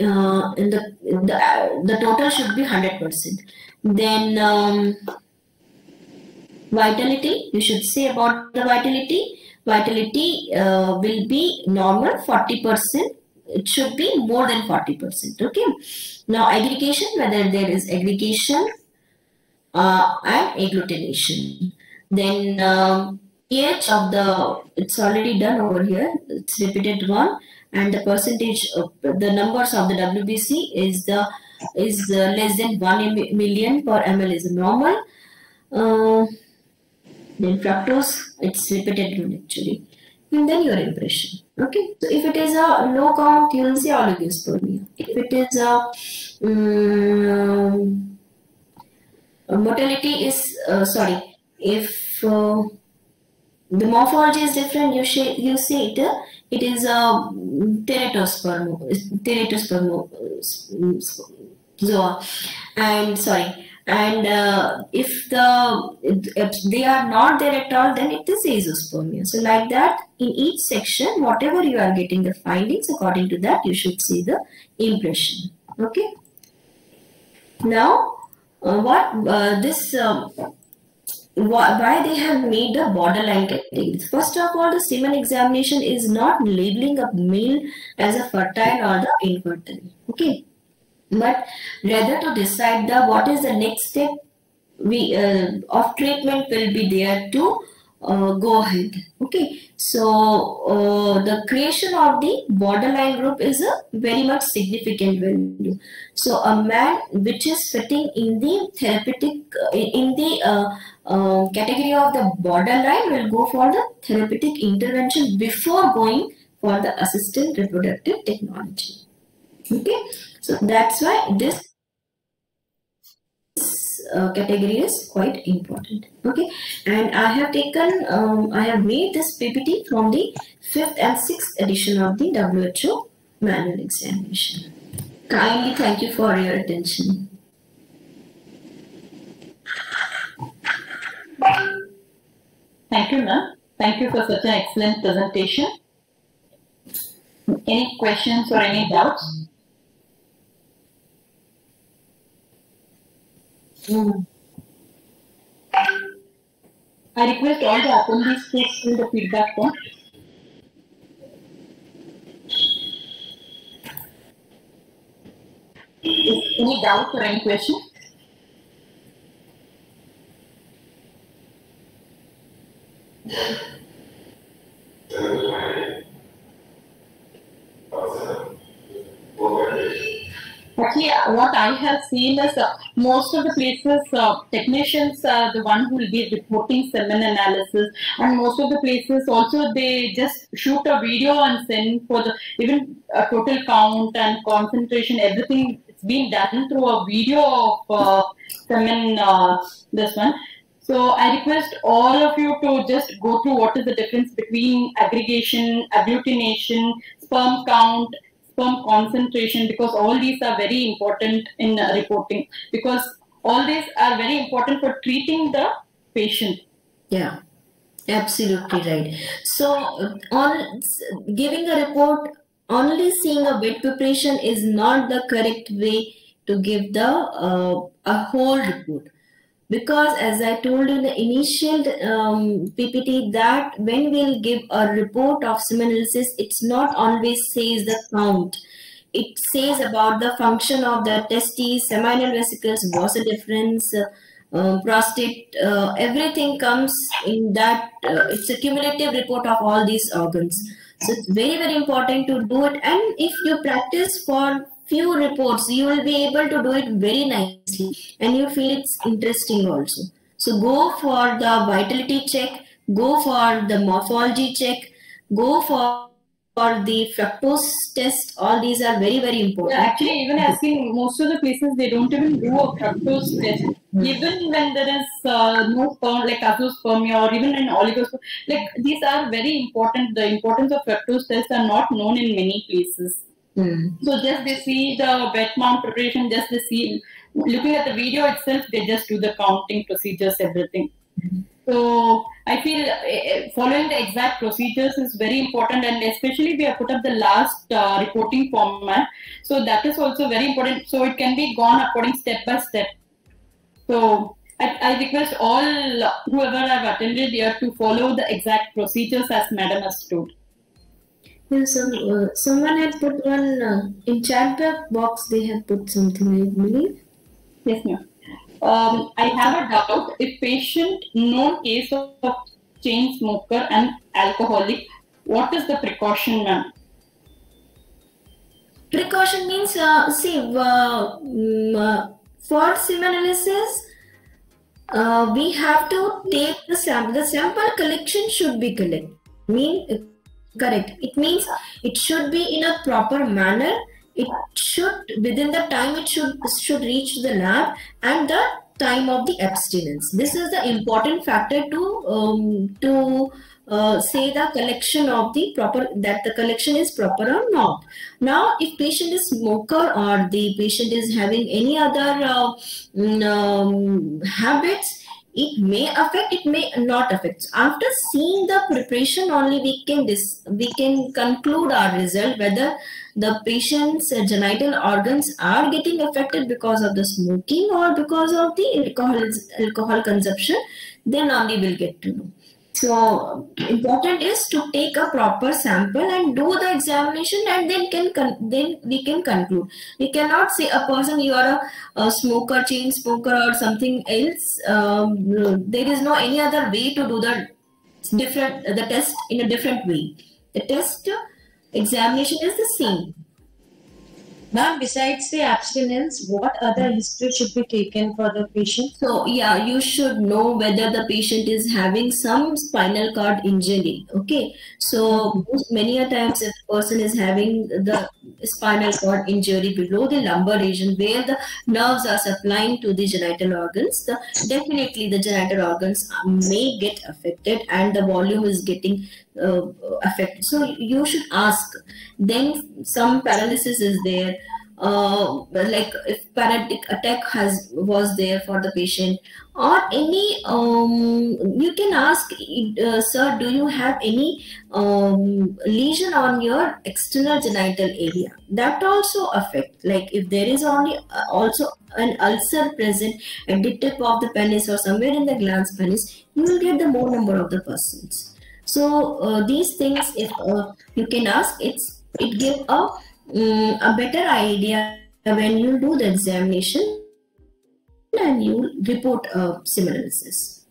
Uh, the, the, the total should be 100%. Then um, vitality, you should say about the vitality vitality uh, will be normal 40%. It should be more than 40%. Okay. Now aggregation, whether there is aggregation uh, and agglutination. Then um, pH of the, it's already done over here. It's repeated one. And the percentage of the numbers of the WBC is the is uh, less than million per ml is normal. Uh, then fructose, it's repeated actually. And then your impression. Okay. So if it is a low count, you will see oligospermia. If it is a um, motility is uh, sorry. If uh, the morphology is different, you say you see it. uh, it is a teratospermo, teratospermo uh, zoa, and sorry. And uh, if the if they are not there at all, then it is azoospermia. So like that, in each section, whatever you are getting the findings, according to that, you should see the impression. Okay. Now, uh, what uh, this um, why, they have made the borderline categories. First of all, the semen examination is not labeling a male as a fertile or the infertile. Okay, but rather to decide the what is the next step we uh, of treatment will be there to uh, go ahead. Okay, so uh, the creation of the borderline group is a very much significant value. So a man which is fitting in the therapeutic in the uh, uh, category of the borderline will go for the therapeutic intervention before going for the assisted reproductive technology. Okay, so that's why this uh, category is quite important. Okay, and I have taken, um, I have made this PPT from the fifth and sixth edition of the WHO manual examination. Kindly thank you for your attention. Thank you, ma'am. Thank you for such an excellent presentation. Any questions or any doubts? I request all the attendees to fill the feedback form. Is any doubt or any question? Actually, what I have seen is uh, most of the places, uh, technicians are the one who will be reporting semen analysis, and most of the places also they just shoot a video and send for the even uh, total count and concentration, everything. It's been done through a video of uh, semen. Uh, this one. So I request all of you to just go through what is the difference between aggregation, agglutination, sperm count, sperm concentration because all these are very important in reporting because all these are very important for treating the patient. Yeah, absolutely right. So, on giving a report, only seeing a wet preparation is not the correct way to give the uh, a whole report. Because as I told in the initial um, PPT that when we'll give a report of semen analysis, it's not always says the count. It says about the function of the testes, seminal vesicles, difference, uh, um, prostate, uh, everything comes in that. Uh, it's a cumulative report of all these organs. So it's very very important to do it. And if you practice for few reports, you will be able to do it very nicely, and you feel it's interesting also. So go for the vitality check, go for the morphology check, go for for the fructose test. All these are very very important. Yeah, actually, even I've most of the places they don't even do a fructose test. Even when there is uh, no sperm, like azoospermia or even an oligospermia, like these are very important. The importance of fructose tests are not known in many places. Hmm. So just they see the wet mount preparation, just they see looking at the video itself, they just do the counting procedures, everything. So I feel uh, following the exact procedures is very important, and especially we have put up the last uh, reporting format. So that is also very important. So it can be gone according step by step. So I, I request all whoever have attended here to follow the exact procedures as Madam has told. Some, uh, someone had put one uh, in chat box. They had put something, I believe. Yes, ma'am. Um, I have a doubt. If patient known case of chain smoker and alcoholic, what is the precaution, ma'am? Precaution means, uh, see, uh, mm, uh, for semen analysis, uh, we have to take the sample. The sample collection should be correct. Mean correct. It means it should be in a proper manner. It should within the time it should should reach the lab and the time of the abstinence. This is the important factor to um, to uh, say the collection of the proper that the collection is proper or not. Now, if patient is smoker or the patient is having any other uh, mm, um, habits, it may affect, it may not affect. After seeing the preparation only, we can we can conclude our result whether the patient's genital organs are getting affected because of the smoking or because of the alcohol alcohol consumption. Then only we'll get to know. So important is to take a proper sample and do the examination, and then can then we can conclude. We cannot say a person you are a, a smoker, chain smoker, or something else. Um, there is no any other way to do the different the test in a different way. The test examination is the same. Ma'am, besides the abstinence, what other history should be taken for the patient? So yeah, you should know whether the patient is having some spinal cord injury. Okay, so many a times if person is having the spinal cord injury below the lumbar region where the nerves are supplying to the genital organs, the, definitely the genital organs may get affected and the volume is getting uh. So you should ask. Then some paralysis is there. Uh, like if paralytic attack has was there for the patient or any um, you can ask uh, sir do you have any um, lesion on your external genital area that also affect like if there is only uh, also an ulcer present at the tip of the penis or somewhere in the glans penis you will get the more number of the persons so uh, these things if uh, you can ask it's it give a um, a better idea when you do the examination and you report a similarness.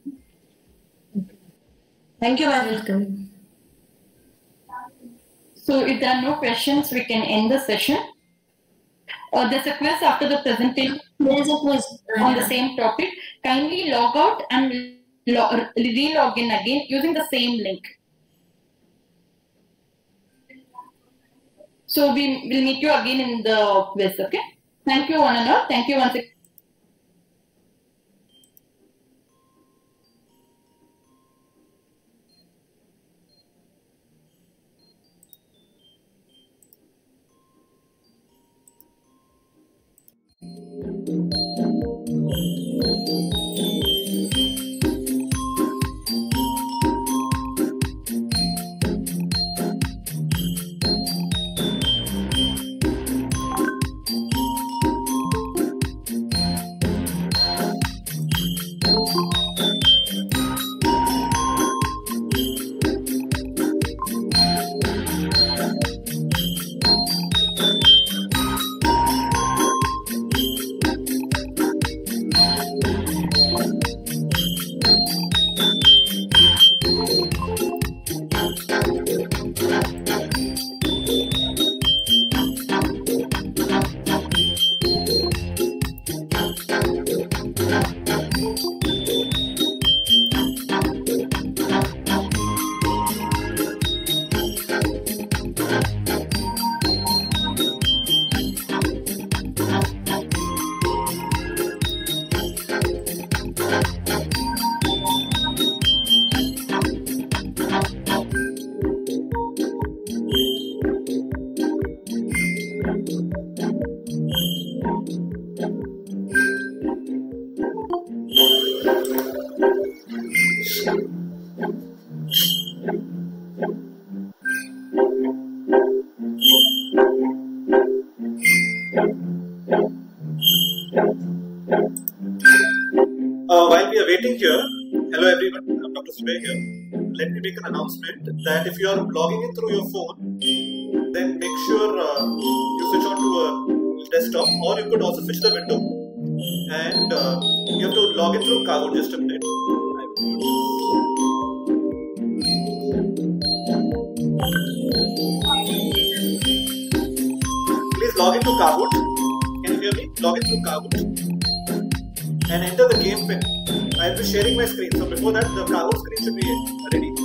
Thank you, ma'am. Welcome. So if there are no questions, we can end the session. Uh, there's a quiz after the presentation There is a quiz. on the same topic. Kindly log out and re-log in again using the same link. So we will meet you again in the quiz, okay? Thank you one and all. Thank you once again. That if you are logging in through your phone, then make sure uh, you switch on to a desktop or you could also switch the window. And uh, you have to log in through Kahoot just a minute. I will. Please log into Kahoot. Can you hear me? Log in through Kahoot and enter the game pin. I'll be sharing my screen. So before that, the Kahoot screen should be ready.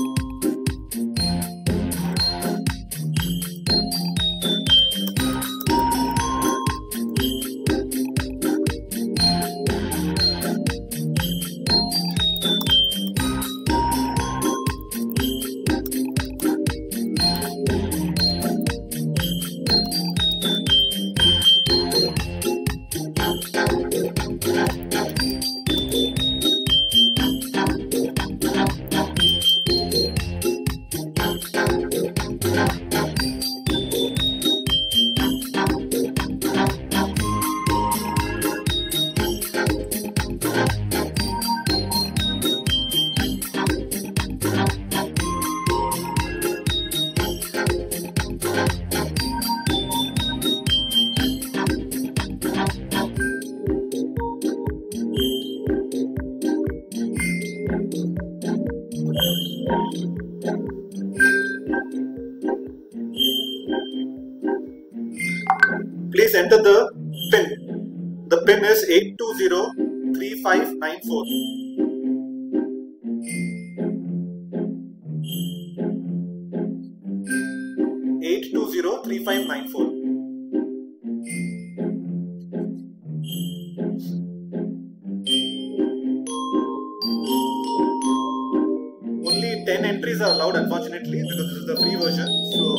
Because this is the free version. So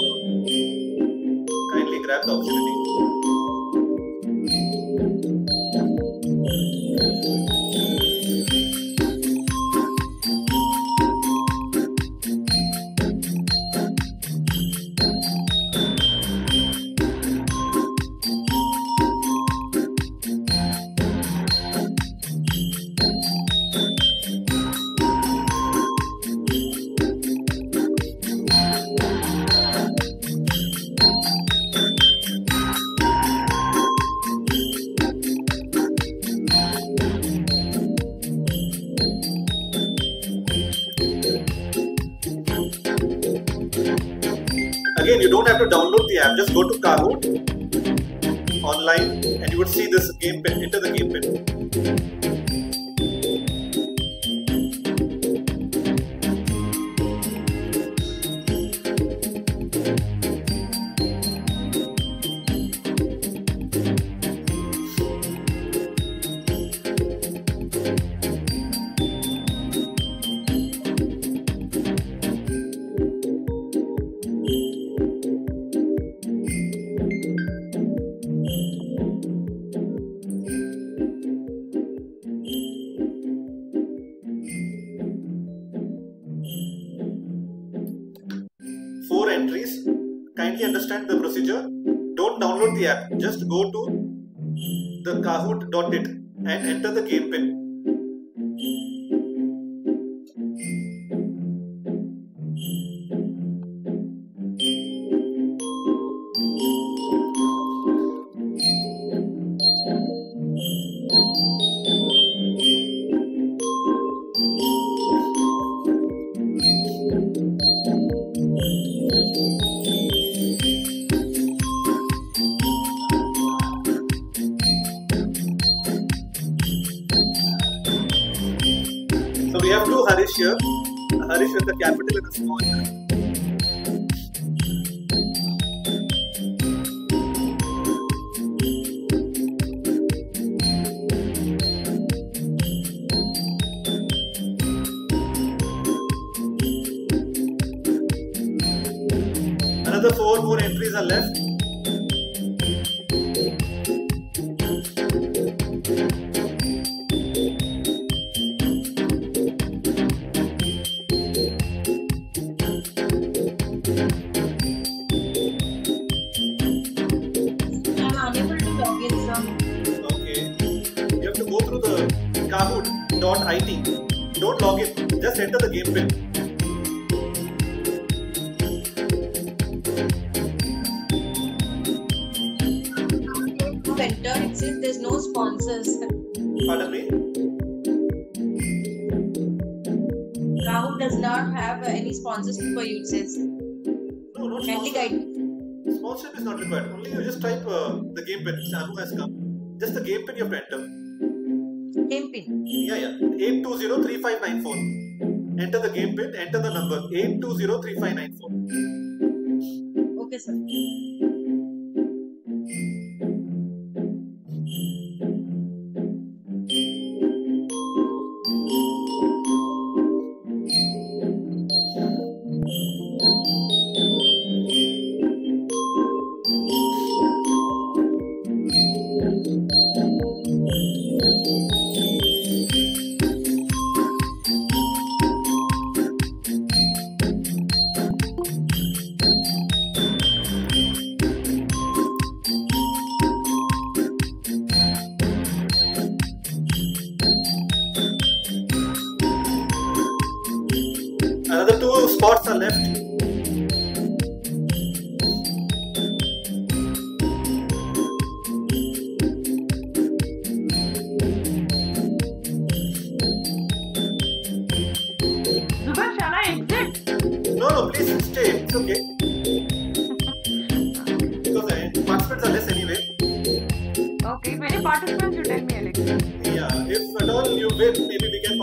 kindly grab the opportunity. Enter the pin. Shanu has come. Just the game pin you have to enter. Game pin. Yeah, yeah. 8203594. Enter the game pin. Enter the number 8203594. Okay, sir.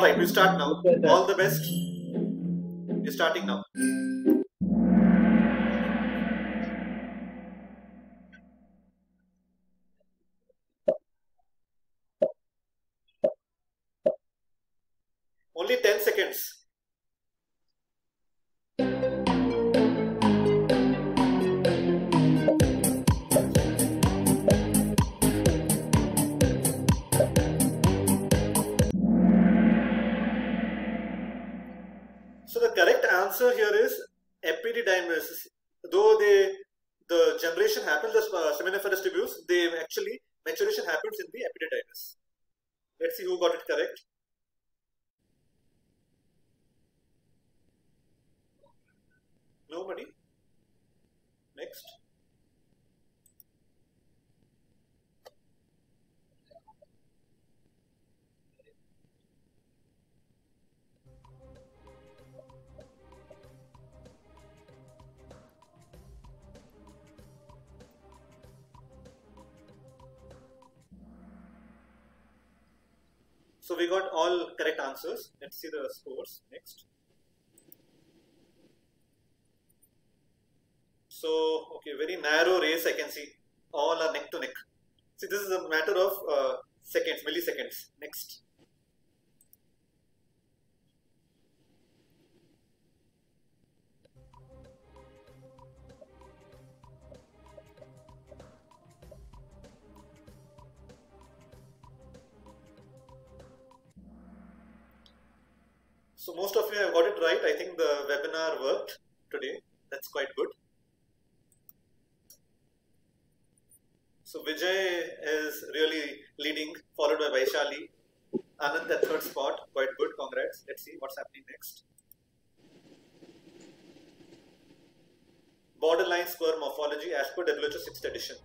All right, we start now. All the best. We're starting now. Only 10 seconds. So the correct answer here is epididymis. Though they the generation happens, the uh, seminiferous tubules, they actually maturation happens in the epididymis. Let's see who got it correct. Nobody. Next. So we got all correct answers. Let's see the scores next. So, okay, very narrow race I can see. All are neck to neck. See, this is a matter of uh, seconds, milliseconds. Next. So most of you have got it right. I think the webinar worked today. That's quite good. So Vijay is really leading, followed by Vaishali. Anand at third spot, quite good. Congrats. Let's see what's happening next. Borderline sperm morphology as per WHO 6th edition.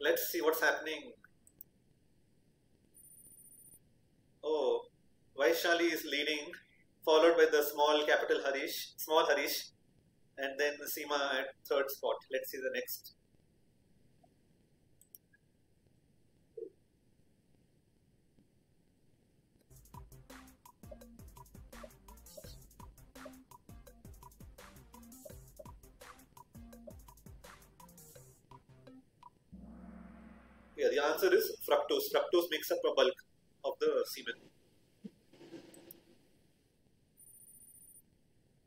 Let's see what's happening. Oh, Vaishali is leading, followed by the small capital Harish, small Harish, and then Seema at third spot. Let's see the next. The answer is fructose. Fructose makes up a bulk of the semen.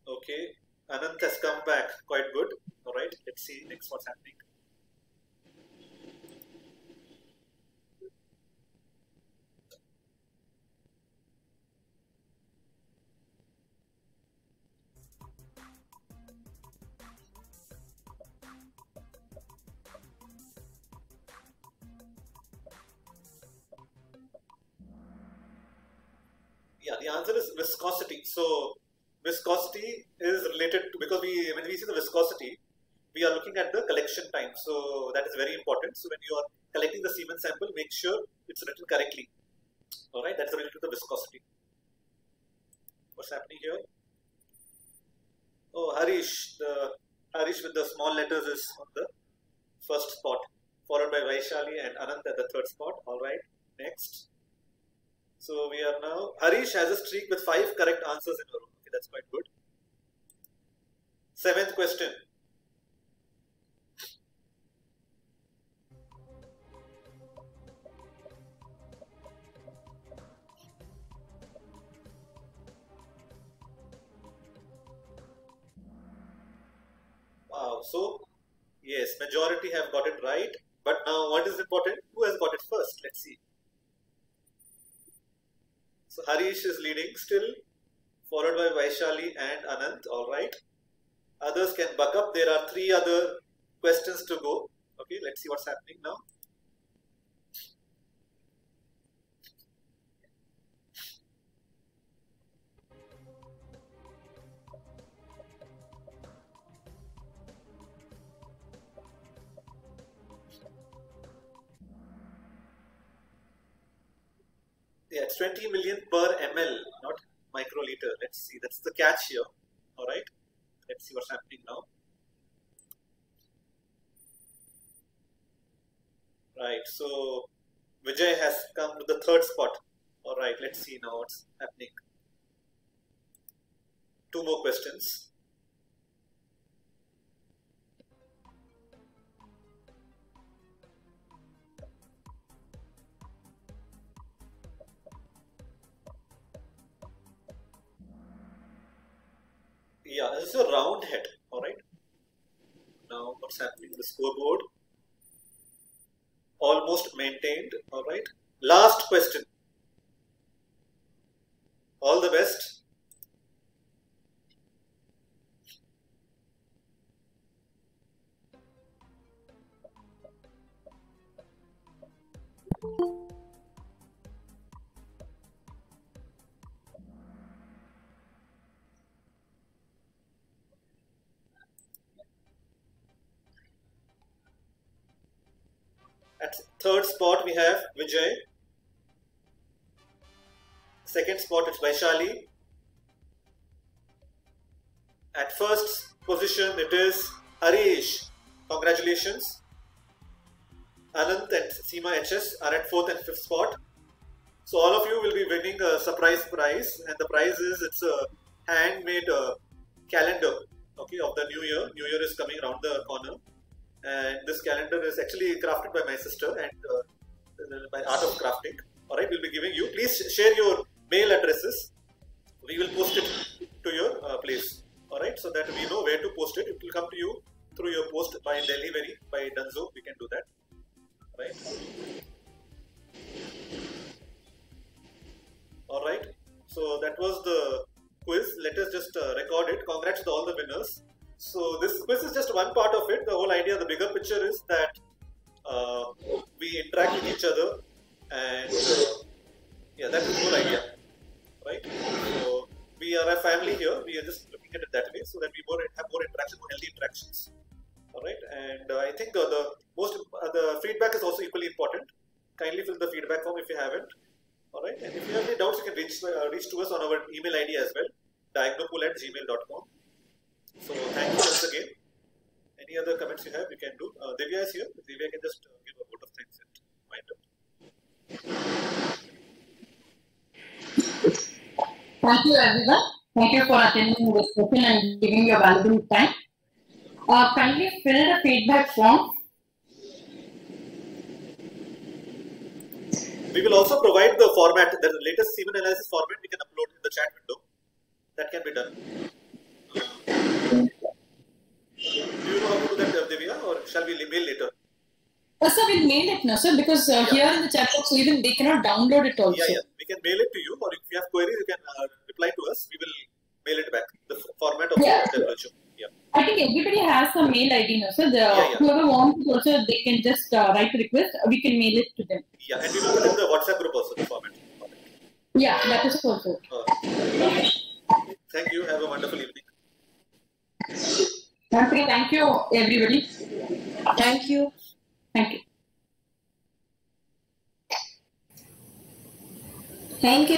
Okay, Anant has come back quite good. All right, let's see next what's happening. Yeah, the answer is viscosity. So viscosity is related to because we when we see the viscosity, we are looking at the collection time. So that is very important. So when you are collecting the semen sample, make sure it's written correctly. All right, that's related to the viscosity. What's happening here? Oh, Harish, the Harish with the small letters is on the first spot, followed by Vaishali and Anant at the third spot. All right, next. So we are now, Harish has a streak with five correct answers in a row. Okay, that's quite good. Seventh question. Wow, so yes, majority have got it right. But now what is important? Who has got it first? Let's see. So Harish is leading still, followed by Vaishali and Anant. All right. Others can buck up. There are three other questions to go. Okay, let's see what's happening now. It's 20 million per ml, not microliter. Let's see. That's the catch here. All right. Let's see what's happening now. Right. So Vijay has come to the third spot. All right. Let's see now what's happening. Two more questions. Yeah, this is a round head. All right. Now, what's happening? The scoreboard almost maintained. All right. Last question. All the best. At third spot, we have Vijay. Second spot, it's Vaishali. At first position, it is Harish. Congratulations. Anant and Seema HS are at fourth and fifth spot. So all of you will be winning a surprise prize, and the prize is it's a handmade uh, calendar, okay, of the new year. New year is coming around the corner, and this calendar is actually crafted by my sister and uh, by art of crafting. All right, we'll be giving you. Please share your mail addresses. We will post it to your uh, place. All right, so that we know where to post it. It will come to you through your post by delivery by Dunzo. We can do that. Right. All right. So that was the quiz. Let us just uh, record it. Congrats to all the winners. So this quiz is just one part of it. The whole idea, the bigger picture is that uh, we interact with each other, and uh, yeah, that's the whole idea, right? So we are a family here. We are just looking at it that way, so that we more have more interaction, more healthy interactions. All right, and uh, I think the, the most uh, the feedback is also equally important. Kindly fill the feedback form if you haven't. All right, and if you have any doubts, you can reach uh, reach to us on our email ID as well, diagnopool at gmail.com. So thank you once again. Any other comments you have, you can do. Uh, Divya is here. Divya can just uh, give a vote of thanks and wind up. Thank you, everyone. Thank you for attending this session and giving your valuable time. Uh, kindly fill the feedback form. We will also provide the format, the latest semen analysis format we can upload in the chat window. That can be done. Do you know how to do that, Divya, or shall we mail later? Uh, sir, we'll mail it now, sir, because uh, here in the chat box, even they cannot download it also. Yeah, yeah. We can mail it to you, or if you have queries, you can uh, reply to us. We will mail it back. The format of Yeah. the. Yeah. I think everybody has some mail ID now, sir. The, yeah. Whoever wants also, they can just uh, write a request. We can mail it to them. Yeah, and we will put in the WhatsApp group also the format. Yeah, that is also. Uh, thank you. Have a wonderful evening. Once again, thank you, everybody. Thank you. Thank you. Thank you.